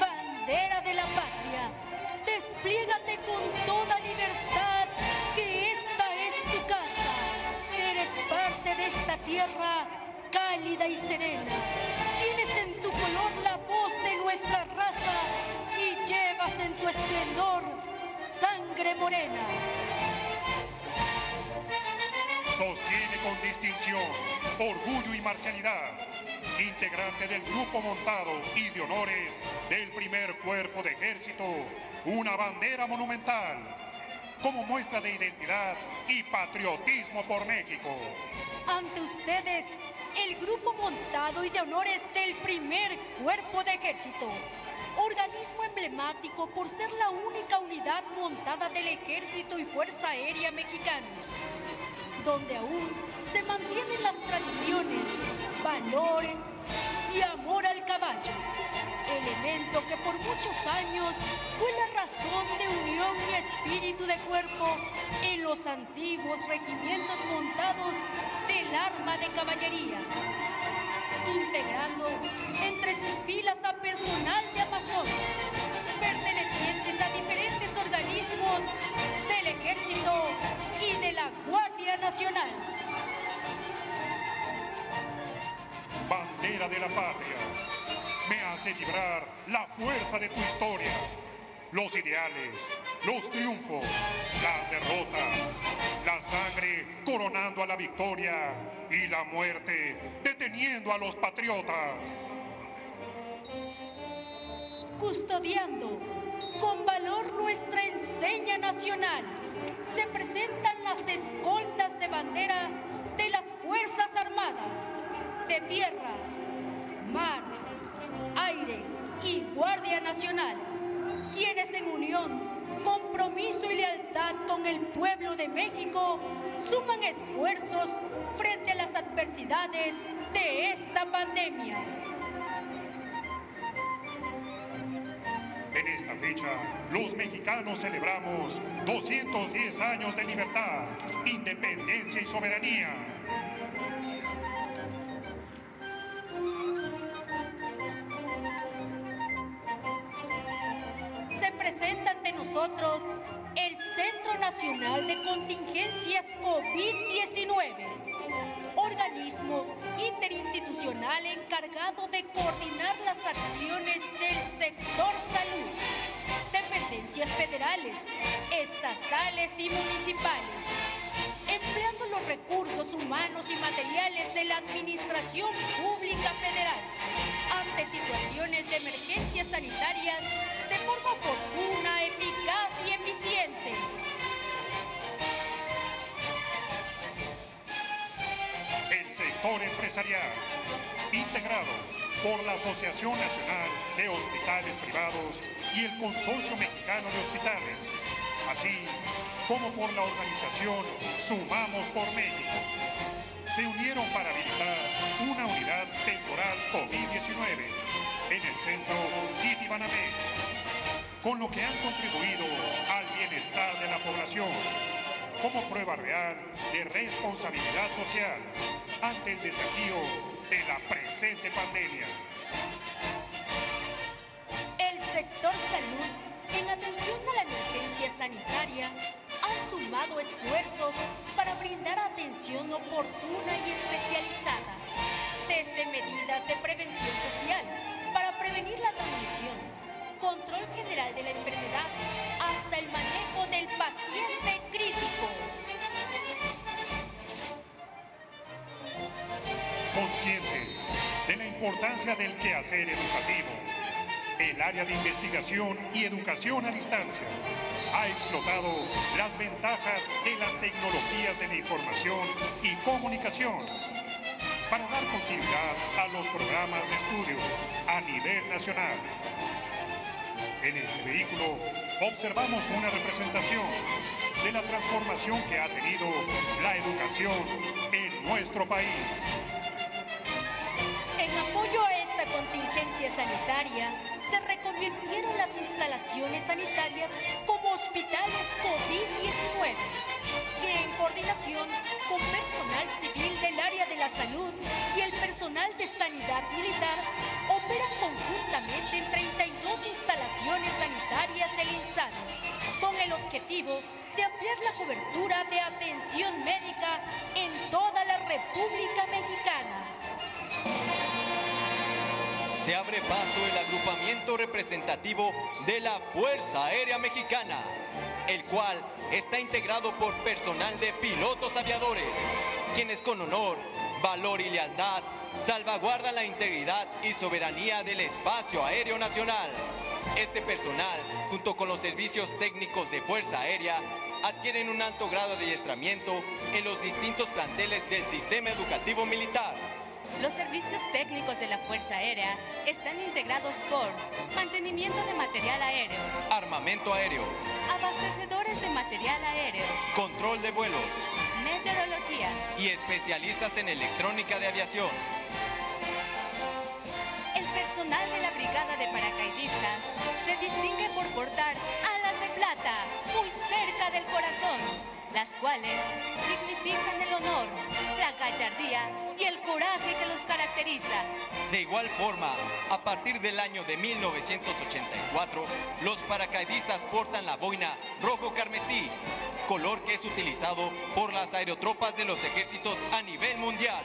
Bandera de la patria, despliégate con toda libertad, que esta es tu casa. Eres parte de esta tierra cálida y serena. Tienes en tu color la voz de nuestra raza y llevas en tu esplendor sangre morena. Sostiene con distinción, orgullo y marcialidad, integrante del grupo montado y de honores del primer cuerpo de ejército, una bandera monumental como muestra de identidad y patriotismo por México. Ante ustedes, el grupo montado y de honores del primer cuerpo de ejército. Organismo emblemático por ser la única unidad montada del ejército y fuerza aérea mexicanos, donde aún se mantienen las tradiciones, valor y amor al caballo, elemento que por muchos años fue la razón de unión y espíritu de cuerpo en los antiguos regimientos montados del arma de caballería, integrando entre sus filas a personal de Amazonas, pertenecientes a diferentes organismos del Ejército Guardia Nacional. Bandera de la patria, me hace vibrar la fuerza de tu historia, los ideales, los triunfos, las derrotas, la sangre coronando a la victoria y la muerte deteniendo a los patriotas. Custodiando con valor nuestra enseña nacional, se presentan las escoltas de bandera de las Fuerzas Armadas, de tierra, mar, aire y Guardia Nacional, quienes en unión, compromiso y lealtad con el pueblo de México suman esfuerzos frente a las adversidades de esta pandemia. En esta fecha, los mexicanos celebramos 210 años de libertad, independencia y soberanía. Se presenta ante nosotros el Centro Nacional de Contingencias COVID-19, organismo interinstitucional encargado de coordinar las acciones del federales, estatales y municipales, empleando los recursos humanos y materiales de la Administración Pública Federal ante situaciones de emergencias sanitarias de forma oportuna, eficaz y eficiente. El sector empresarial, integrado por la Asociación Nacional de Hospitales Privados y el Consorcio Mexicano de Hospitales, así como por la organización Sumamos por México. Se unieron para habilitar una unidad temporal COVID-19 en el centro City Banamex, con lo que han contribuido al bienestar de la población como prueba real de responsabilidad social ante el desafío de la presente pandemia. El sector salud en atención a la emergencia sanitaria ha sumado esfuerzos para brindar atención oportuna y especializada, desde medidas de prevención social para prevenir la transmisión, control general de la enfermedad, hasta el manejo del paciente crítico. De la importancia del quehacer educativo, el área de investigación y educación a distancia ha explotado las ventajas de las tecnologías de la información y comunicación para dar continuidad a los programas de estudios a nivel nacional. En este vehículo observamos una representación de la transformación que ha tenido la educación en nuestro país. Sanitaria, se reconvirtieron las instalaciones sanitarias como hospitales COVID-19, que en coordinación con personal civil del área de la salud y el personal de sanidad militar operan conjuntamente en 32 instalaciones sanitarias del INSAN, con el objetivo de ampliar la cobertura de atención médica en toda la República Mexicana. Se abre paso el agrupamiento representativo de la Fuerza Aérea Mexicana, el cual está integrado por personal de pilotos aviadores, quienes con honor, valor y lealtad salvaguardan la integridad y soberanía del espacio aéreo nacional. Este personal, junto con los servicios técnicos de Fuerza Aérea, adquieren un alto grado de adiestramiento en los distintos planteles del sistema educativo militar. Los servicios técnicos de la Fuerza Aérea están integrados por mantenimiento de material aéreo, Armamento aéreo, abastecedores de material aéreo, control de vuelos. meteorología, y especialistas en electrónica de aviación. El personal de la Brigada de Paracaidistas se distingue por portar alas de plata muy cerca del corazón, las cuales significan el honor, la gallardía y el coraje que los caracteriza. De igual forma, a partir del año de 1984, los paracaidistas portan la boina rojo carmesí, color que es utilizado por las aerotropas de los ejércitos a nivel mundial.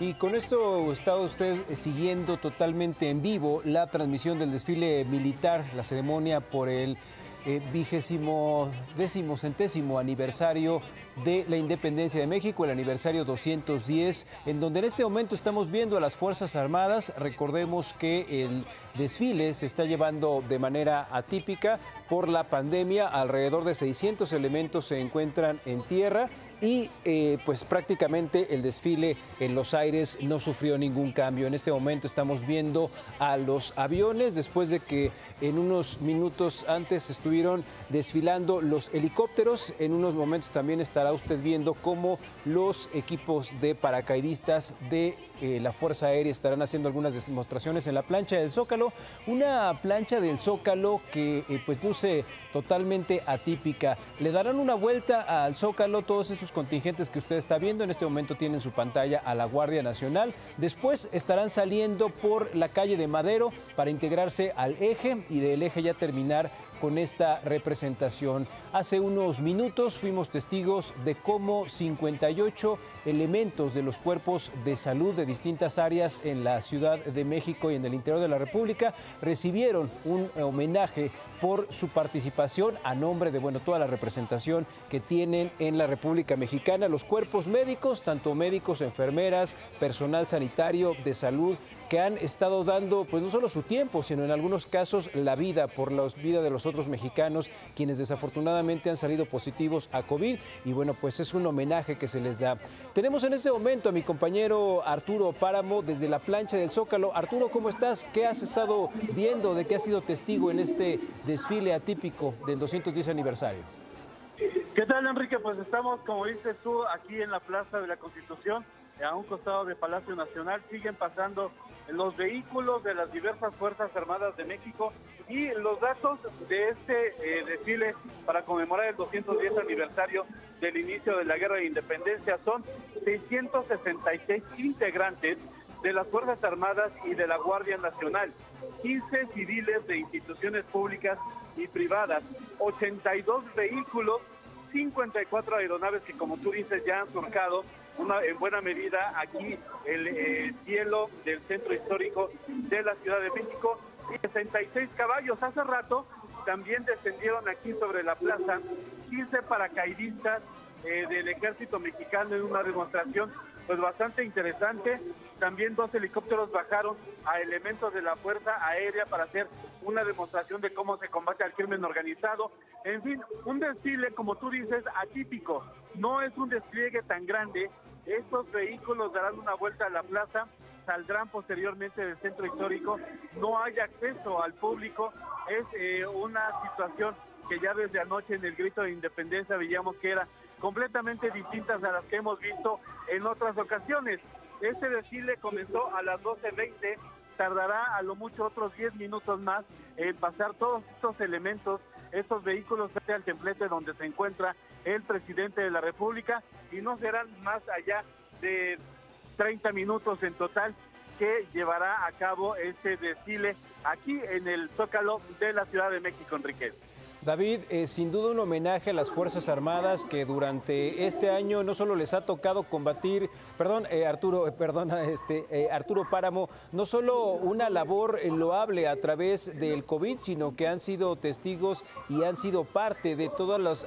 Y con esto está usted siguiendo totalmente en vivo la transmisión del desfile militar, la ceremonia por el eh, vigésimo décimo centésimo aniversario de la independencia de México, el aniversario 210, en donde en este momento estamos viendo a las Fuerzas Armadas. Recordemos que el desfile se está llevando de manera atípica por la pandemia. Alrededor de 600 elementos se encuentran en tierra y eh, pues prácticamente el desfile en los aires no sufrió ningún cambio. En este momento estamos viendo a los aviones después de que en unos minutos antes estuvieron desfilando los helicópteros. En unos momentos también estará usted viendo cómo los equipos de paracaidistas de eh, la Fuerza Aérea estarán haciendo algunas demostraciones en la plancha del Zócalo. Una plancha del Zócalo que eh, pues luce totalmente atípica. Le darán una vuelta al Zócalo todos estos contingentes que usted está viendo. En este momento tienen su pantalla a la Guardia Nacional. Después estarán saliendo por la calle de Madero para integrarse al eje y del eje ya terminar con esta representación. Hace unos minutos fuimos testigos de cómo 58 elementos de los cuerpos de salud de distintas áreas en la Ciudad de México y en el interior de la República recibieron un homenaje por su participación a nombre de bueno, toda la representación que tienen en la República Mexicana, los cuerpos médicos, tanto médicos, enfermeras, personal sanitario de salud que han estado dando pues no solo su tiempo, sino en algunos casos la vida por la vida de los otros mexicanos quienes desafortunadamente han salido positivos a COVID y bueno, pues es un homenaje que se les da. Tenemos en este momento a mi compañero Arturo Páramo desde la plancha del Zócalo. Arturo, ¿cómo estás? ¿Qué has estado viendo? ¿De qué has sido testigo en este desfile atípico del 210 aniversario? ¿Qué tal, Enrique? Pues estamos, como dices tú, aquí en la Plaza de la Constitución, a un costado del Palacio Nacional. Siguen pasando los vehículos de las diversas Fuerzas Armadas de México y los datos de este eh, desfile para conmemorar el 210 aniversario del inicio de la Guerra de Independencia son 666 integrantes de las Fuerzas Armadas y de la Guardia Nacional, 15 civiles de instituciones públicas y privadas, 82 vehículos 54 aeronaves que, como tú dices, ya han surcado una, en buena medida aquí el eh, cielo del centro histórico de la Ciudad de México y 66 caballos. Hace rato también descendieron aquí sobre la plaza 15 paracaidistas eh, del ejército mexicano en una demostración pues bastante interesante. También dos helicópteros bajaron a elementos de la Fuerza Aérea para hacer una demostración de cómo se combate al crimen organizado. En fin, un desfile, como tú dices, atípico. No es un despliegue tan grande. Estos vehículos darán una vuelta a la plaza, saldrán posteriormente del centro histórico. No hay acceso al público. Es eh, una situación que ya desde anoche en el grito de independencia veíamos que era completamente distintas a las que hemos visto en otras ocasiones. Este desfile comenzó a las 12.20, tardará a lo mucho otros 10 minutos más en pasar todos estos elementos, estos vehículos frente al templete donde se encuentra el presidente de la República y no serán más allá de 30 minutos en total que llevará a cabo este desfile aquí en el Zócalo de la Ciudad de México, Enrique. David, eh, sin duda un homenaje a las Fuerzas Armadas que durante este año no solo les ha tocado combatir, perdón, eh, Arturo, eh, perdona, este, Arturo Páramo, no solo una labor loable a través del COVID, sino que han sido testigos y han sido parte de todos los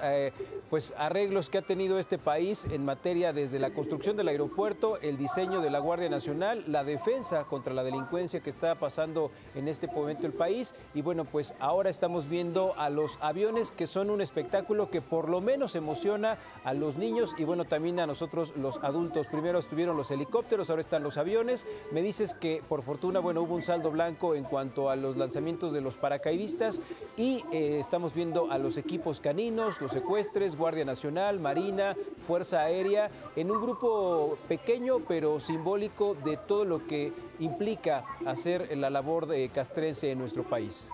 pues, arreglos que ha tenido este país en materia desde la construcción del aeropuerto, el diseño de la Guardia Nacional, la defensa contra la delincuencia que está pasando en este momento el país. Y bueno, pues ahora estamos viendo a los aviones que son un espectáculo que por lo menos emociona a los niños y bueno, también a nosotros los adultos. Primero estuvieron los helicópteros, ahora están los aviones. Me dices que por fortuna, bueno, hubo un saldo blanco en cuanto a los lanzamientos de los paracaidistas y eh, estamos viendo a los equipos caninos, los secuestres, Guardia Nacional, Marina, Fuerza Aérea, en un grupo pequeño pero simbólico de todo lo que implica hacer la labor de castrense en nuestro país.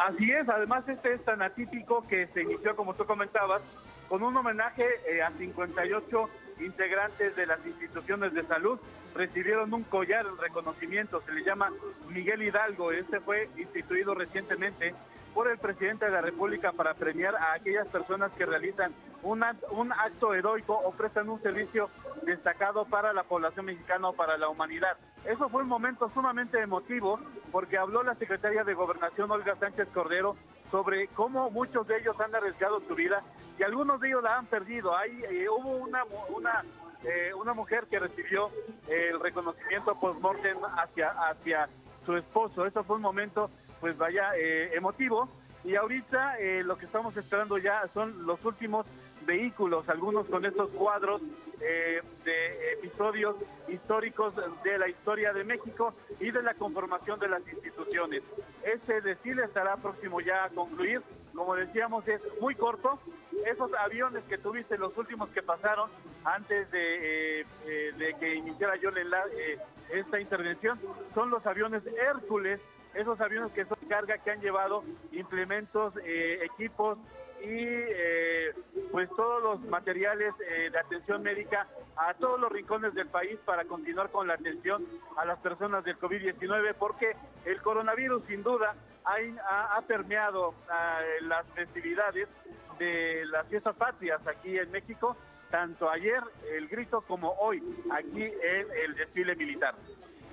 Así es, además este es tan atípico que se inició, como tú comentabas, con un homenaje eh, a 58 integrantes de las instituciones de salud. Recibieron un collar en reconocimiento, se le llama Miguel Hidalgo. Este fue instituido recientemente por el presidente de la República para premiar a aquellas personas que realizan un, un acto heroico o prestan un servicio destacado para la población mexicana o para la humanidad. Eso fue un momento sumamente emotivo porque habló la secretaria de Gobernación Olga Sánchez Cordero sobre cómo muchos de ellos han arriesgado su vida y algunos de ellos la han perdido. Hay, eh, hubo una, una, eh, una mujer que recibió el reconocimiento post-mortem hacia, hacia su esposo. Eso fue un momento pues vaya eh, emotivo. Y ahorita eh, lo que estamos esperando ya son los últimos vehículos, algunos con estos cuadros eh, de episodios históricos de la historia de México y de la conformación de las instituciones. Este desfile estará próximo ya a concluir. Como decíamos, es muy corto. Esos aviones que tuviste, los últimos que pasaron antes de, de que iniciara yo esta intervención, son los aviones Hércules esos aviones que son carga que han llevado implementos, eh, equipos y eh, pues todos los materiales eh, de atención médica a todos los rincones del país para continuar con la atención a las personas del COVID-19 porque el coronavirus sin duda ha, permeado las festividades de las fiestas patrias aquí en México, tanto ayer el grito como hoy aquí en el desfile militar.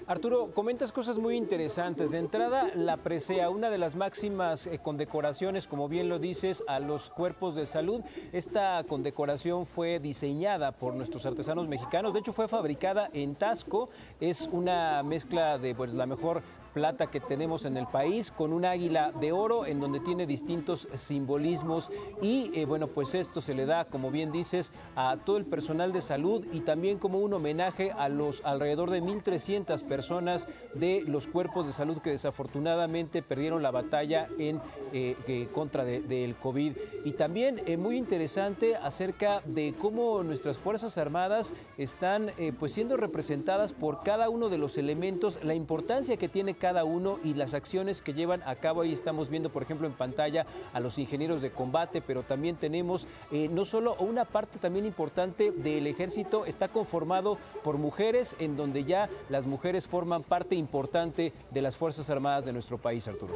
Arturo, comentas cosas muy interesantes. De entrada, la presea, una de las máximas eh, condecoraciones, como bien lo dices, a los cuerpos de salud. Esta condecoración fue diseñada por nuestros artesanos mexicanos. De hecho, fue fabricada en Tasco. Es una mezcla de pues, la mejor plata que tenemos en el país, con un águila de oro en donde tiene distintos simbolismos y eh, bueno, pues esto se le da, como bien dices, a todo el personal de salud y también como un homenaje a los alrededor de 1.300 personas de los cuerpos de salud que desafortunadamente perdieron la batalla en eh, contra del COVID. Y también eh, muy interesante acerca de cómo nuestras Fuerzas Armadas están pues siendo representadas por cada uno de los elementos, la importancia que tiene cada uno y las acciones que llevan a cabo. Ahí estamos viendo, por ejemplo, en pantalla a los ingenieros de combate, pero también tenemos eh, no solo una parte también importante del ejército, está conformado por mujeres, en donde ya las mujeres forman parte importante de las Fuerzas Armadas de nuestro país, Arturo.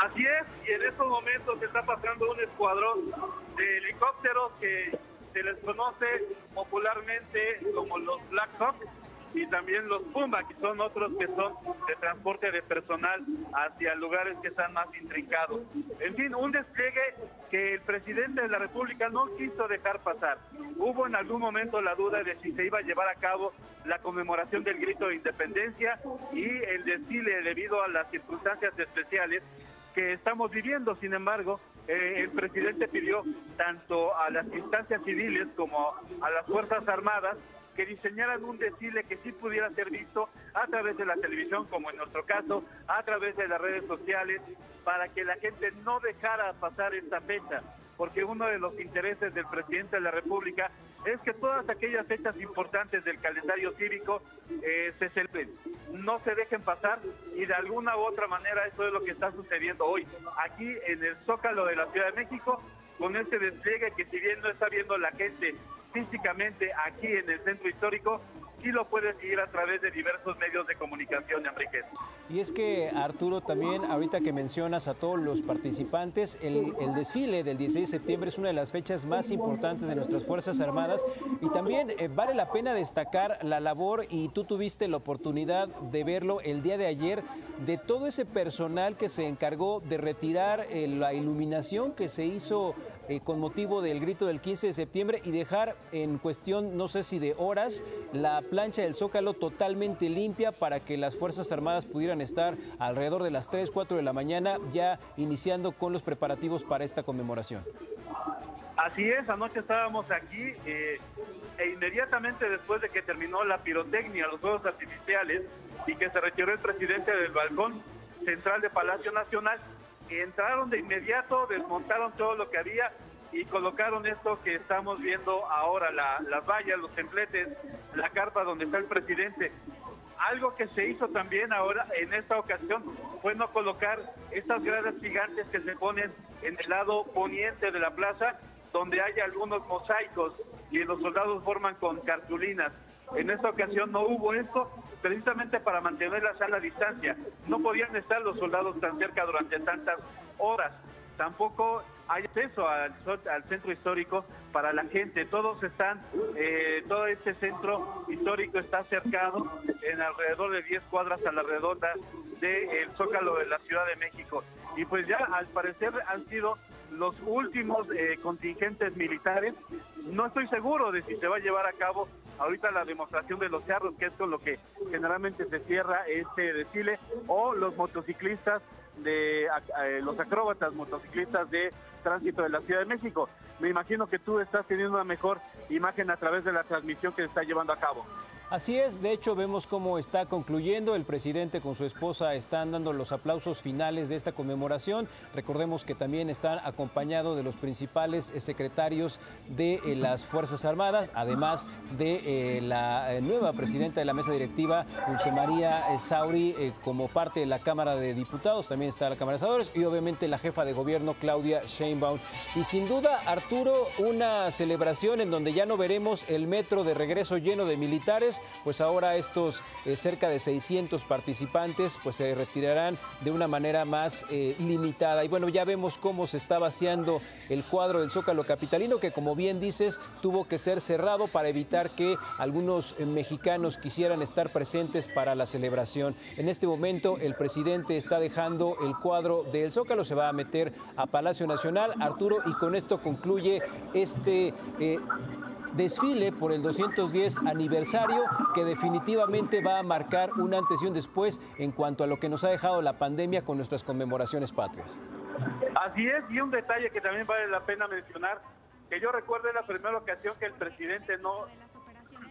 Así es, y en estos momentos está pasando un escuadrón de helicópteros que se les conoce popularmente como los Black Hawks y también los Puma, que son otros que son de transporte de personal hacia lugares que están más intrincados. En fin, un despliegue que el presidente de la República no quiso dejar pasar. Hubo en algún momento la duda de si se iba a llevar a cabo la conmemoración del grito de independencia y el desfile debido a las circunstancias especiales que estamos viviendo. Sin embargo, eh, el presidente pidió tanto a las instancias civiles como a las Fuerzas Armadas que diseñaran un desfile que sí pudiera ser visto a través de la televisión, como en nuestro caso, a través de las redes sociales, para que la gente no dejara pasar esta fecha, porque uno de los intereses del presidente de la República es que todas aquellas fechas importantes del calendario cívico eh, se celebren, no se dejen pasar y de alguna u otra manera eso es lo que está sucediendo hoy. Aquí en el Zócalo de la Ciudad de México con este despliegue que si bien no está viendo la gente físicamente aquí en el centro histórico, sí lo puede seguir a través de diversos medios de comunicación, Enrique. Y es que, Arturo, también ahorita que mencionas a todos los participantes, el, desfile del 16 de septiembre es una de las fechas más importantes de nuestras Fuerzas Armadas y también eh, vale la pena destacar la labor, y tú tuviste la oportunidad de verlo el día de ayer, de todo ese personal que se encargó de retirar eh, la iluminación que se hizo eh, con motivo del grito del 15 de septiembre y dejar en cuestión, no sé si de horas, la plancha del Zócalo totalmente limpia para que las Fuerzas Armadas pudieran estar alrededor de las 3, 4 de la mañana ya iniciando con los preparativos para esta conmemoración. Así es, anoche estábamos aquí eh, e inmediatamente después de que terminó la pirotecnia, los juegos artificiales y que se retiró el presidente del balcón central de Palacio Nacional, entraron de inmediato, desmontaron todo lo que había y colocaron esto que estamos viendo ahora, las vallas, los templetes, la carpa donde está el presidente. Algo que se hizo también ahora en esta ocasión fue no colocar estas gradas gigantes que se ponen en el lado poniente de la plaza, donde hay algunos mosaicos y los soldados forman con cartulinas. En esta ocasión no hubo esto, precisamente para mantener la sana distancia. No podían estar los soldados tan cerca durante tantas horas. Tampoco hay acceso al, centro histórico para la gente. Todos están, eh, todo este centro histórico está cercado en alrededor de 10 cuadras a la redonda del Zócalo de la Ciudad de México. Y pues ya al parecer han sido los últimos eh, contingentes militares. No estoy seguro de si se va a llevar a cabo ahorita la demostración de los cerros, que es con lo que generalmente se cierra este desfile, o los motociclistas de eh, los acróbatas motociclistas de tránsito de la Ciudad de México. Me imagino que tú estás teniendo una mejor imagen a través de la transmisión que se está llevando a cabo. Así es, de hecho vemos cómo está concluyendo. El presidente con su esposa están dando los aplausos finales de esta conmemoración. Recordemos que también están acompañados de los principales eh, secretarios de eh, las Fuerzas Armadas, además de eh, la nueva presidenta de la mesa directiva, Dulce María Sauri, como parte de la Cámara de Diputados. También está la Cámara de Senadores y obviamente la jefa de gobierno, Claudia Sheinbaum. Y sin duda, Arturo, una celebración en donde ya no veremos el metro de regreso lleno de militares después, pues ahora estos eh, cerca de 600 participantes pues se retirarán de una manera más eh, limitada. Y bueno, ya vemos cómo se está vaciando el cuadro del Zócalo Capitalino, que como bien dices, tuvo que ser cerrado para evitar que algunos eh, mexicanos quisieran estar presentes para la celebración. En este momento el presidente está dejando el cuadro del Zócalo, se va a meter a Palacio Nacional, Arturo, y con esto concluye este desfile por el 210 aniversario que definitivamente va a marcar un antes y un después en cuanto a lo que nos ha dejado la pandemia con nuestras conmemoraciones patrias. Así es, y un detalle que también vale la pena mencionar, que yo recuerdo la primera ocasión que el presidente no,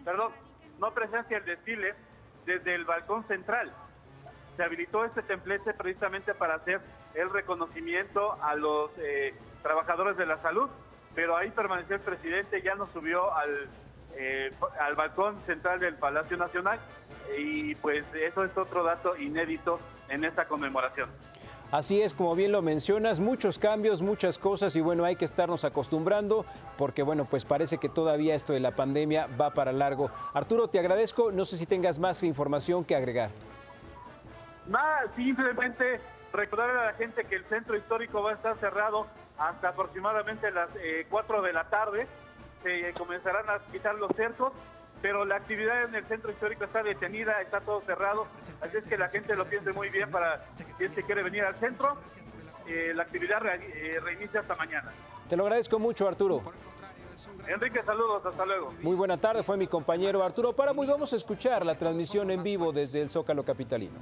perdón, no presencia el desfile desde el balcón central. Se habilitó este templete precisamente para hacer el reconocimiento a los eh, trabajadores de la salud pero ahí permaneció el presidente, ya no subió al, eh, al balcón central del Palacio Nacional y pues eso es otro dato inédito en esta conmemoración. Así es, como bien lo mencionas, muchos cambios, muchas cosas y bueno, hay que estarnos acostumbrando porque bueno, pues parece que todavía esto de la pandemia va para largo. Arturo, te agradezco, no sé si tengas más información que agregar. Nada, simplemente recordar a la gente que el centro histórico va a estar cerrado hasta aproximadamente las 4 eh, de la tarde. Se comenzarán a quitar los cercos, pero la actividad en el centro histórico está detenida, está todo cerrado, así es que la gente lo piense muy bien para quien se quiere venir al centro. Eh, la actividad eh, reinicia hasta mañana. Te lo agradezco mucho, Arturo. Enrique, saludos, hasta luego. Muy buena tarde, fue mi compañero Arturo Páramo y vamos a escuchar la transmisión en vivo desde el Zócalo Capitalino.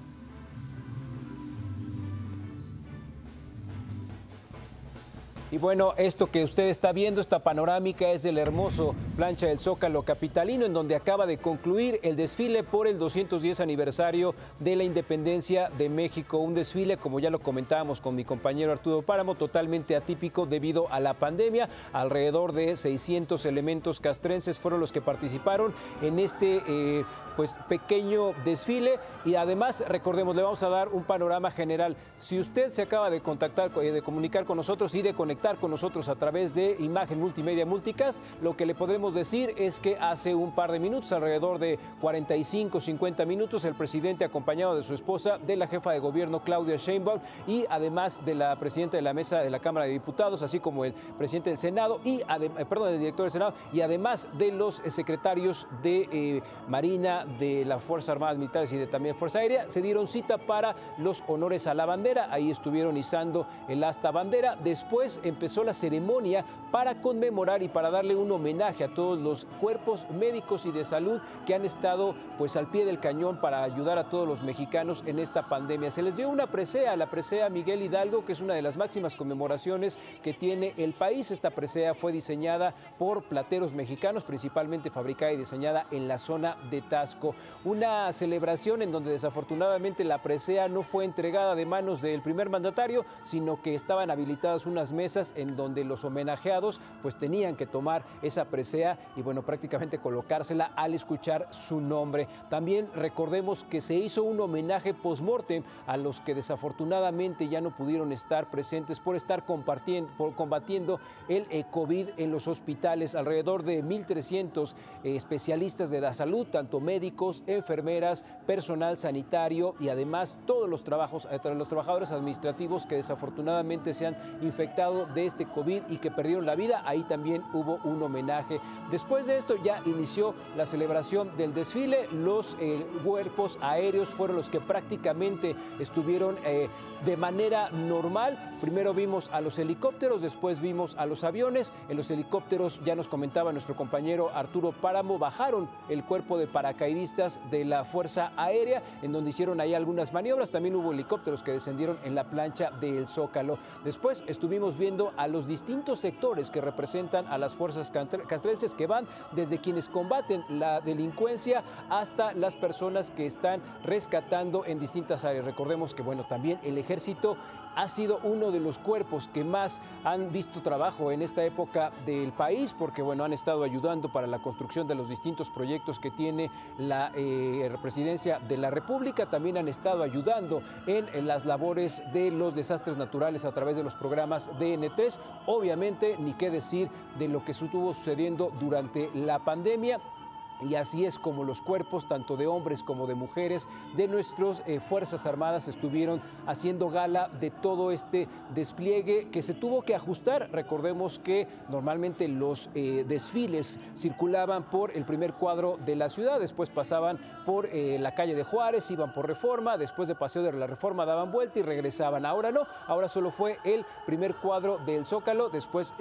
Y bueno, esto que usted está viendo, esta panorámica es del hermoso plancha del Zócalo Capitalino, en donde acaba de concluir el desfile por el 210 aniversario de la independencia de México. Un desfile, como ya lo comentábamos con mi compañero Arturo Páramo, totalmente atípico debido a la pandemia. Alrededor de 600 elementos castrenses fueron los que participaron en este eh, pues pequeño desfile y además recordemos le vamos a dar un panorama general. Si usted se acaba de contactar, eh, de comunicar con nosotros y de conectar con nosotros a través de Imagen Multimedia Multicast, lo que le podemos decir es que hace un par de minutos, alrededor de 45, 50 minutos, el presidente acompañado de su esposa, de la jefa de gobierno Claudia Sheinbaum y además de la presidenta de la mesa de la Cámara de Diputados, así como el presidente del Senado y eh, perdón, el director del Senado y además de los secretarios de eh, Marina, de las Fuerzas Armadas Militares y de también Fuerza Aérea se dieron cita para los honores a la bandera. Ahí estuvieron izando el asta bandera. Después empezó la ceremonia para conmemorar y para darle un homenaje a todos los cuerpos médicos y de salud que han estado pues al pie del cañón para ayudar a todos los mexicanos en esta pandemia. Se les dio una presea, la presea Miguel Hidalgo, que es una de las máximas conmemoraciones que tiene el país. Esta presea fue diseñada por plateros mexicanos, principalmente fabricada y diseñada en la zona de Tasco una celebración en donde desafortunadamente la presea no fue entregada de manos del primer mandatario, sino que estaban habilitadas unas mesas en donde los homenajeados pues tenían que tomar esa presea y bueno, prácticamente colocársela al escuchar su nombre. También recordemos que se hizo un homenaje post-mortem a los que desafortunadamente ya no pudieron estar presentes por estar compartiendo, por combatiendo el eh, COVID en los hospitales. Alrededor de 1.300 eh, especialistas de la salud, tanto médicos, médicos, enfermeras, personal sanitario y además todos los trabajos, eh, los trabajadores administrativos que desafortunadamente se han infectado de este COVID y que perdieron la vida. Ahí también hubo un homenaje. Después de esto ya inició la celebración del desfile. Los eh, cuerpos aéreos fueron los que prácticamente estuvieron eh, de manera normal. Primero vimos a los helicópteros, después vimos a los aviones. En los helicópteros, ya nos comentaba nuestro compañero Arturo Páramo, bajaron el cuerpo de paracaidistas de la Fuerza Aérea, en donde hicieron ahí algunas maniobras. También hubo helicópteros que descendieron en la plancha del Zócalo. Después estuvimos viendo a los distintos sectores que representan a las fuerzas castrenses que van desde quienes combaten la delincuencia hasta las personas que están rescatando en distintas áreas. Recordemos que, bueno, también el ejército ha sido uno de los cuerpos que más han visto trabajo en esta época del país, porque bueno, han estado ayudando para la construcción de los distintos proyectos que tiene la eh, presidencia de la República. También han estado ayudando en, en las labores de los desastres naturales a través de los programas DN3. Obviamente, ni qué decir de lo que estuvo sucediendo durante la pandemia y así es como los cuerpos, tanto de hombres como de mujeres, de nuestras eh, Fuerzas Armadas estuvieron haciendo gala de todo este despliegue que se tuvo que ajustar. Recordemos que normalmente los eh, desfiles circulaban por el primer cuadro de la ciudad, después pasaban por eh, la calle de Juárez, iban por Reforma, después de Paseo de la Reforma daban vuelta y regresaban. Ahora no, ahora solo fue el primer cuadro del Zócalo, después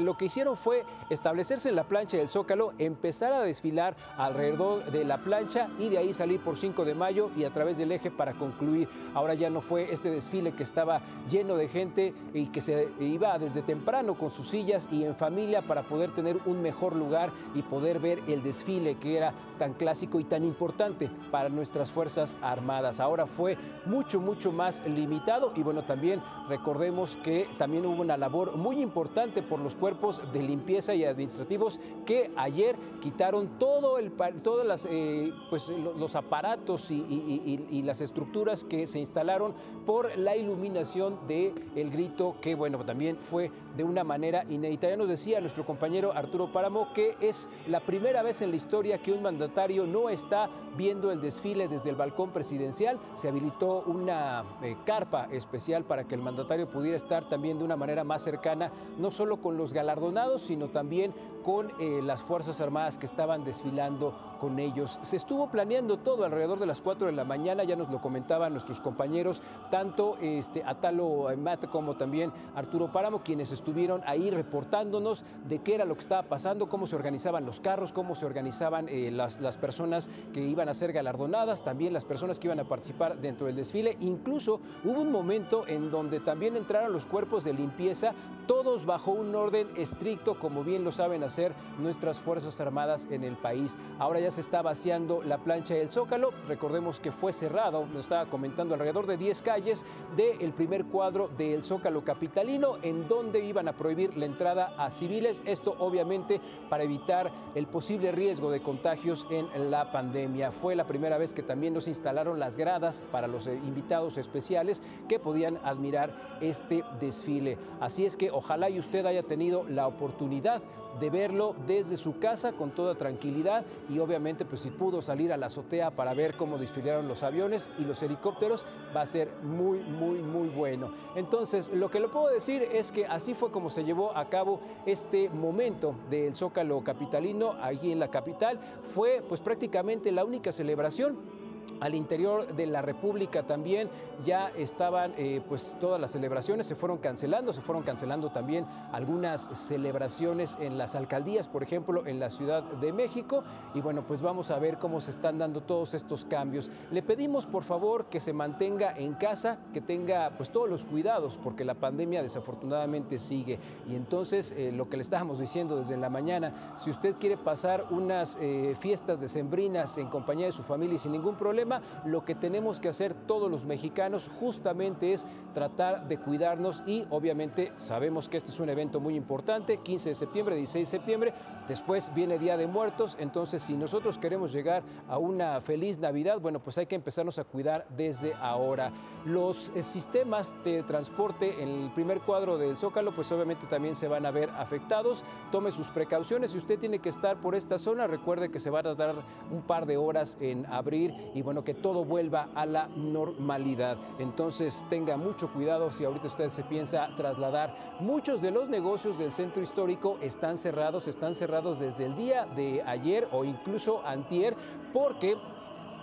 lo que hicieron fue establecerse en la plancha del Zócalo, empezar a desfilar alrededor de la plancha y de ahí salir por 5 de mayo y a través del eje para concluir. Ahora ya no fue este desfile que estaba lleno de gente y que se iba desde temprano con sus sillas y en familia para poder tener un mejor lugar y poder ver el desfile que era tan clásico y tan importante para nuestras Fuerzas Armadas. Ahora fue mucho, mucho más limitado y bueno, también recordemos que también hubo una labor muy importante por los cuerpos de limpieza y administrativos que ayer quitaron todo todo el, todos eh, pues, los aparatos y, las estructuras que se instalaron por la iluminación del el grito, que bueno, también fue de una manera inédita. Ya nos decía nuestro compañero Arturo Páramo que es la primera vez en la historia que un mandatario no está viendo el desfile desde el balcón presidencial. Se habilitó una eh, carpa especial para que el mandatario pudiera estar también de una manera más cercana, no solo con los galardonados, sino también con eh, las Fuerzas Armadas que estaban desfilando con ellos. Se estuvo planeando todo alrededor de las 4 de la mañana, ya nos lo comentaban nuestros compañeros, tanto este, Atalo Mat como también Arturo Páramo, quienes estuvieron ahí reportándonos de qué era lo que estaba pasando, cómo se organizaban los carros, cómo se organizaban eh, las, las personas que iban a ser galardonadas, también las personas que iban a participar dentro del desfile. Incluso hubo un momento en donde también entraron los cuerpos de limpieza, todos bajo un orden estricto, como bien lo saben hacer nuestras Fuerzas Armadas en el país. Ahora ya se está vaciando la plancha del Zócalo. Recordemos que fue cerrado, nos estaba comentando, alrededor de 10 calles del primer cuadro del Zócalo capitalino, en donde iban a prohibir la entrada a civiles. Esto obviamente para evitar el posible riesgo de contagios en la pandemia. Fue la primera vez que también nos instalaron las gradas para los eh, invitados especiales que podían admirar este desfile. Así es que ojalá y usted haya tenido la oportunidad de verlo desde su casa con toda tranquilidad y obviamente pues si pudo salir a la azotea para ver cómo desfilaron los aviones y los helicópteros va a ser muy muy muy bueno. Entonces lo que le puedo decir es que así fue como se llevó a cabo este momento del Zócalo capitalino allí en la capital. Fue pues prácticamente la única celebración al interior de la República también ya estaban eh, pues todas las celebraciones se fueron cancelando, se fueron cancelando también algunas celebraciones en las alcaldías, por ejemplo, en la Ciudad de México. Y bueno, pues vamos a ver cómo se están dando todos estos cambios. Le pedimos por favor que se mantenga en casa, que tenga pues todos los cuidados, porque la pandemia desafortunadamente sigue. Y entonces eh, lo que le estábamos diciendo desde la mañana, si usted quiere pasar unas eh, fiestas decembrinas en compañía de su familia y sin ningún problema, lo que tenemos que hacer todos los mexicanos justamente es tratar de cuidarnos y obviamente sabemos que este es un evento muy importante, 15 de septiembre, 16 de septiembre, después viene Día de Muertos, entonces si nosotros queremos llegar a una feliz Navidad, bueno, pues hay que empezarnos a cuidar desde ahora. Los eh, sistemas de transporte en el primer cuadro del Zócalo, pues obviamente también se van a ver afectados. Tome sus precauciones. Si usted tiene que estar por esta zona, recuerde que se va a tardar un par de horas en abrir y bueno, que todo vuelva a la normalidad. Entonces tenga mucho cuidado si ahorita usted se piensa trasladar. Muchos de los negocios del centro histórico están cerrados, están cerrados desde el día de ayer o incluso antier porque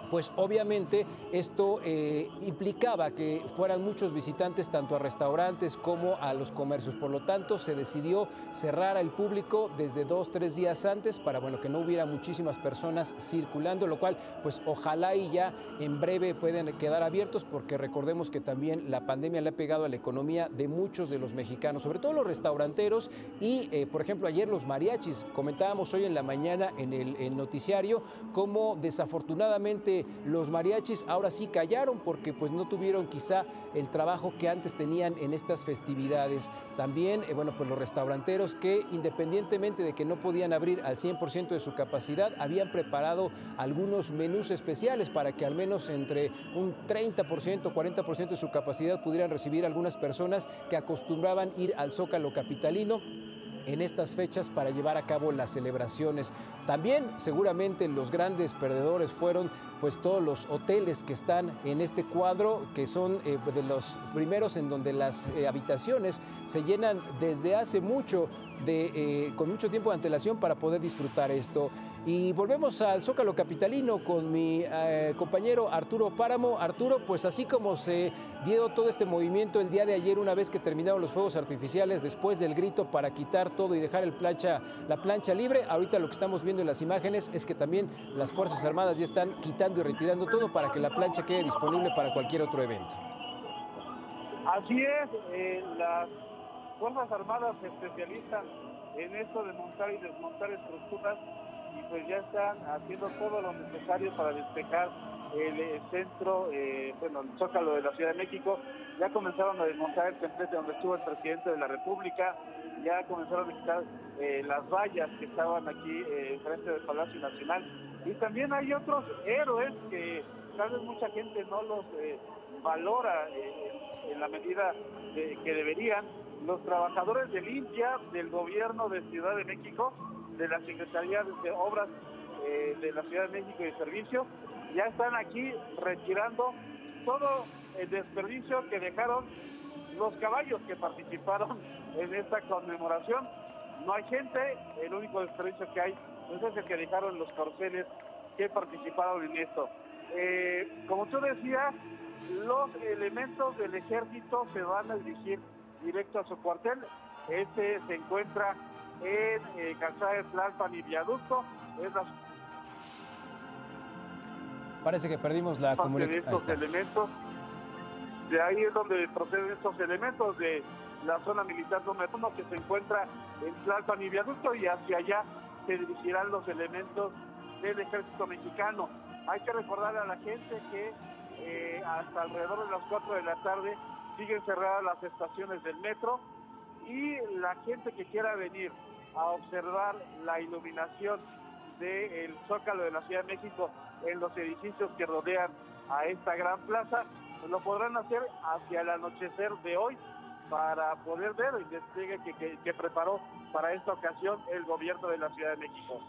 pues obviamente esto eh, implicaba que fueran muchos visitantes tanto a restaurantes como a los comercios. Por lo tanto, se decidió cerrar al público desde dos, tres días antes para bueno, que no hubiera muchísimas personas circulando, lo cual pues ojalá y ya en breve pueden quedar abiertos porque recordemos que también la pandemia le ha pegado a la economía de muchos de los mexicanos, sobre todo los restauranteros y eh, por ejemplo ayer los mariachis. Comentábamos hoy en la mañana en el noticiario cómo desafortunadamente los mariachis ahora sí callaron porque pues no tuvieron quizá el trabajo que antes tenían en estas festividades. También, eh, bueno, pues los restauranteros que independientemente de que no podían abrir al 100% de su capacidad, habían preparado algunos menús especiales para que al menos entre un 30%, 40% de su capacidad pudieran recibir algunas personas que acostumbraban ir al Zócalo capitalino en estas fechas para llevar a cabo las celebraciones. También seguramente los grandes perdedores fueron pues todos los hoteles que están en este cuadro, que son eh, de los primeros en donde las eh, habitaciones se llenan desde hace mucho, de, eh, con mucho tiempo de antelación para poder disfrutar esto. Y volvemos al Zócalo Capitalino con mi eh, compañero Arturo Páramo. Arturo, pues así como se dio todo este movimiento el día de ayer, una vez que terminaron los fuegos artificiales, después del grito para quitar todo y dejar la plancha libre, ahorita lo que estamos viendo en las imágenes es que también las Fuerzas Armadas ya están quitando y retirando todo para que la plancha quede disponible para cualquier otro evento. Así es, eh, las Fuerzas Armadas se especializan en esto de montar y desmontar estructuras y pues ya están haciendo todo lo necesario para despejar el, eh, centro, eh, bueno, el zócalo de la Ciudad de México. Ya comenzaron a desmontar el templete donde estuvo el presidente de la República, ya comenzaron a quitar eh, las vallas que estaban aquí frente del Palacio Nacional. Y también hay otros héroes que tal vez mucha gente no los valora en la medida que deberían. Los trabajadores de limpia del gobierno de Ciudad de México de la Secretaría de Obras eh, de la Ciudad de México y de Servicios, ya están aquí retirando todo el desperdicio que dejaron los caballos que participaron en esta conmemoración. No hay gente, el único desperdicio que hay pues, es el que dejaron los corceles que participaron en esto. Eh, como tú decías, los elementos del ejército se van a dirigir directo a su cuartel. Este se encuentra en eh, Calzada de Tlalpan y Viaducto. Es la... Parece que perdimos la comunicación. De estos elementos, de ahí es donde proceden estos elementos de la zona militar número uno que se encuentra en Tlalpan y Viaducto y hacia allá se dirigirán los elementos del ejército mexicano. Hay que recordar a la gente que eh, hasta alrededor de las 4 de la tarde siguen cerradas las estaciones del metro y la gente que quiera venir a observar la iluminación del Zócalo de la Ciudad de México en los edificios que rodean a esta gran plaza, pues lo podrán hacer hacia el anochecer de hoy para poder ver el despliegue que, que preparó para esta ocasión el gobierno de la Ciudad de México.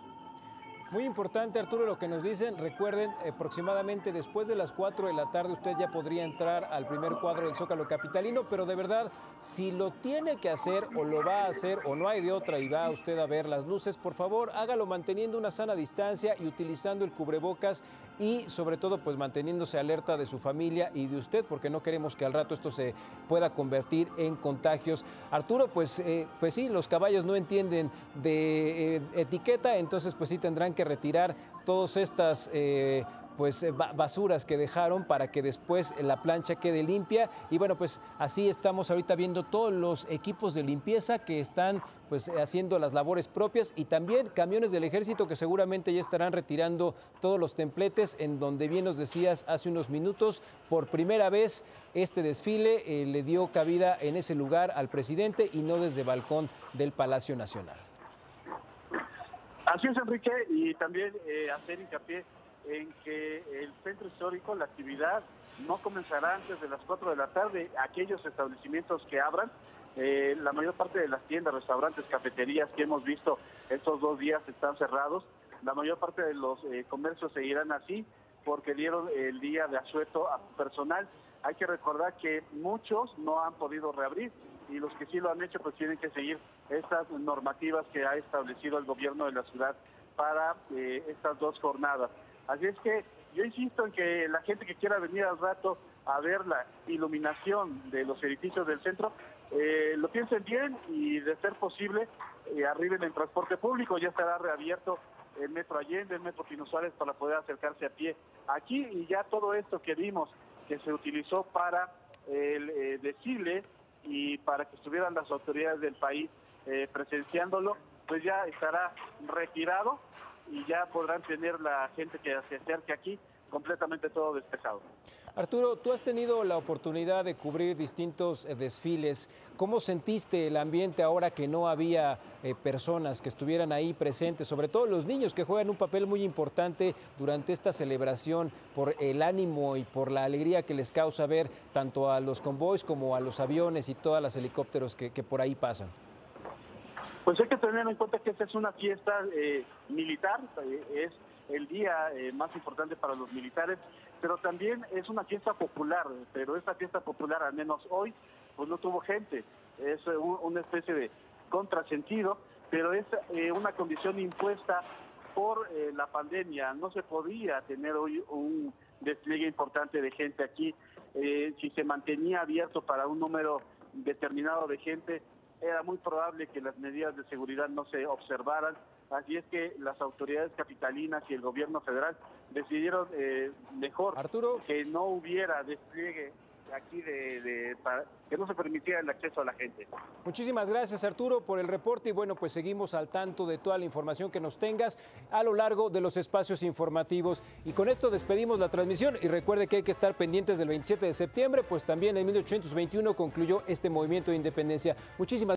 Muy importante, Arturo, lo que nos dicen. Recuerden, aproximadamente después de las 4 de la tarde usted ya podría entrar al primer cuadro del Zócalo Capitalino, pero de verdad, si lo tiene que hacer o lo va a hacer o no hay de otra y va usted a ver las luces, por favor, hágalo manteniendo una sana distancia y utilizando el cubrebocas y sobre todo pues manteniéndose alerta de su familia y de usted, porque no queremos que al rato esto se pueda convertir en contagios. Arturo, pues, eh, pues sí, los caballos no entienden de eh, etiqueta, entonces pues sí tendrán que retirar todas estas eh, pues eh, basuras que dejaron para que después la plancha quede limpia y bueno pues así estamos ahorita viendo todos los equipos de limpieza que están pues haciendo las labores propias y también camiones del ejército que seguramente ya estarán retirando todos los templetes en donde bien nos decías hace unos minutos por primera vez este desfile eh, le dio cabida en ese lugar al presidente y no desde balcón del Palacio Nacional. Así es, Enrique, y también eh, hacer hincapié en que el centro histórico, la actividad no comenzará antes de las 4 de la tarde. Aquellos establecimientos que abran, eh, la mayor parte de las tiendas, restaurantes, cafeterías que hemos visto estos dos días están cerrados. La mayor parte de los eh, comercios seguirán así porque dieron el día de asueto a personal. Hay que recordar que muchos no han podido reabrir y los que sí lo han hecho pues tienen que seguir estas normativas que ha establecido el gobierno de la ciudad para eh, estas dos jornadas. Así es que yo insisto en que la gente que quiera venir al rato a ver la iluminación de los edificios del centro, eh, lo piensen bien y de ser posible eh, arriben en transporte público, ya estará reabierto el Metro Allende, el Metro Pino para poder acercarse a pie aquí. Y ya todo esto que vimos que se utilizó para el eh, y para que estuvieran las autoridades del país eh, presenciándolo, pues ya estará retirado y ya podrán tener la gente que se acerque aquí completamente todo despejado. Arturo, tú has tenido la oportunidad de cubrir distintos eh, desfiles. ¿Cómo sentiste el ambiente ahora que no había eh, personas que estuvieran ahí presentes, sobre todo los niños que juegan un papel muy importante durante esta celebración por el ánimo y por la alegría que les causa ver tanto a los convoys como a los aviones y todos los helicópteros que, que por ahí pasan? Pues hay que tener en cuenta que esta es una fiesta eh, militar, eh, es el día eh, más importante para los militares, pero también es una fiesta popular, pero esta fiesta popular, al menos hoy, pues no tuvo gente, es una especie de contrasentido, pero es una condición impuesta por la pandemia, no se podía tener hoy un despliegue importante de gente aquí, si se mantenía abierto para un número determinado de gente, era muy probable que las medidas de seguridad no se observaran. Así es que las autoridades capitalinas y el gobierno federal decidieron eh, mejor que no hubiera despliegue aquí de, que no se permitiera el acceso a la gente. Muchísimas gracias Arturo por el reporte y bueno pues seguimos al tanto de toda la información que nos tengas a lo largo de los espacios informativos y con esto despedimos la transmisión y recuerde que hay que estar pendientes del 27 de septiembre pues también en 1821 concluyó este movimiento de independencia. Muchísimas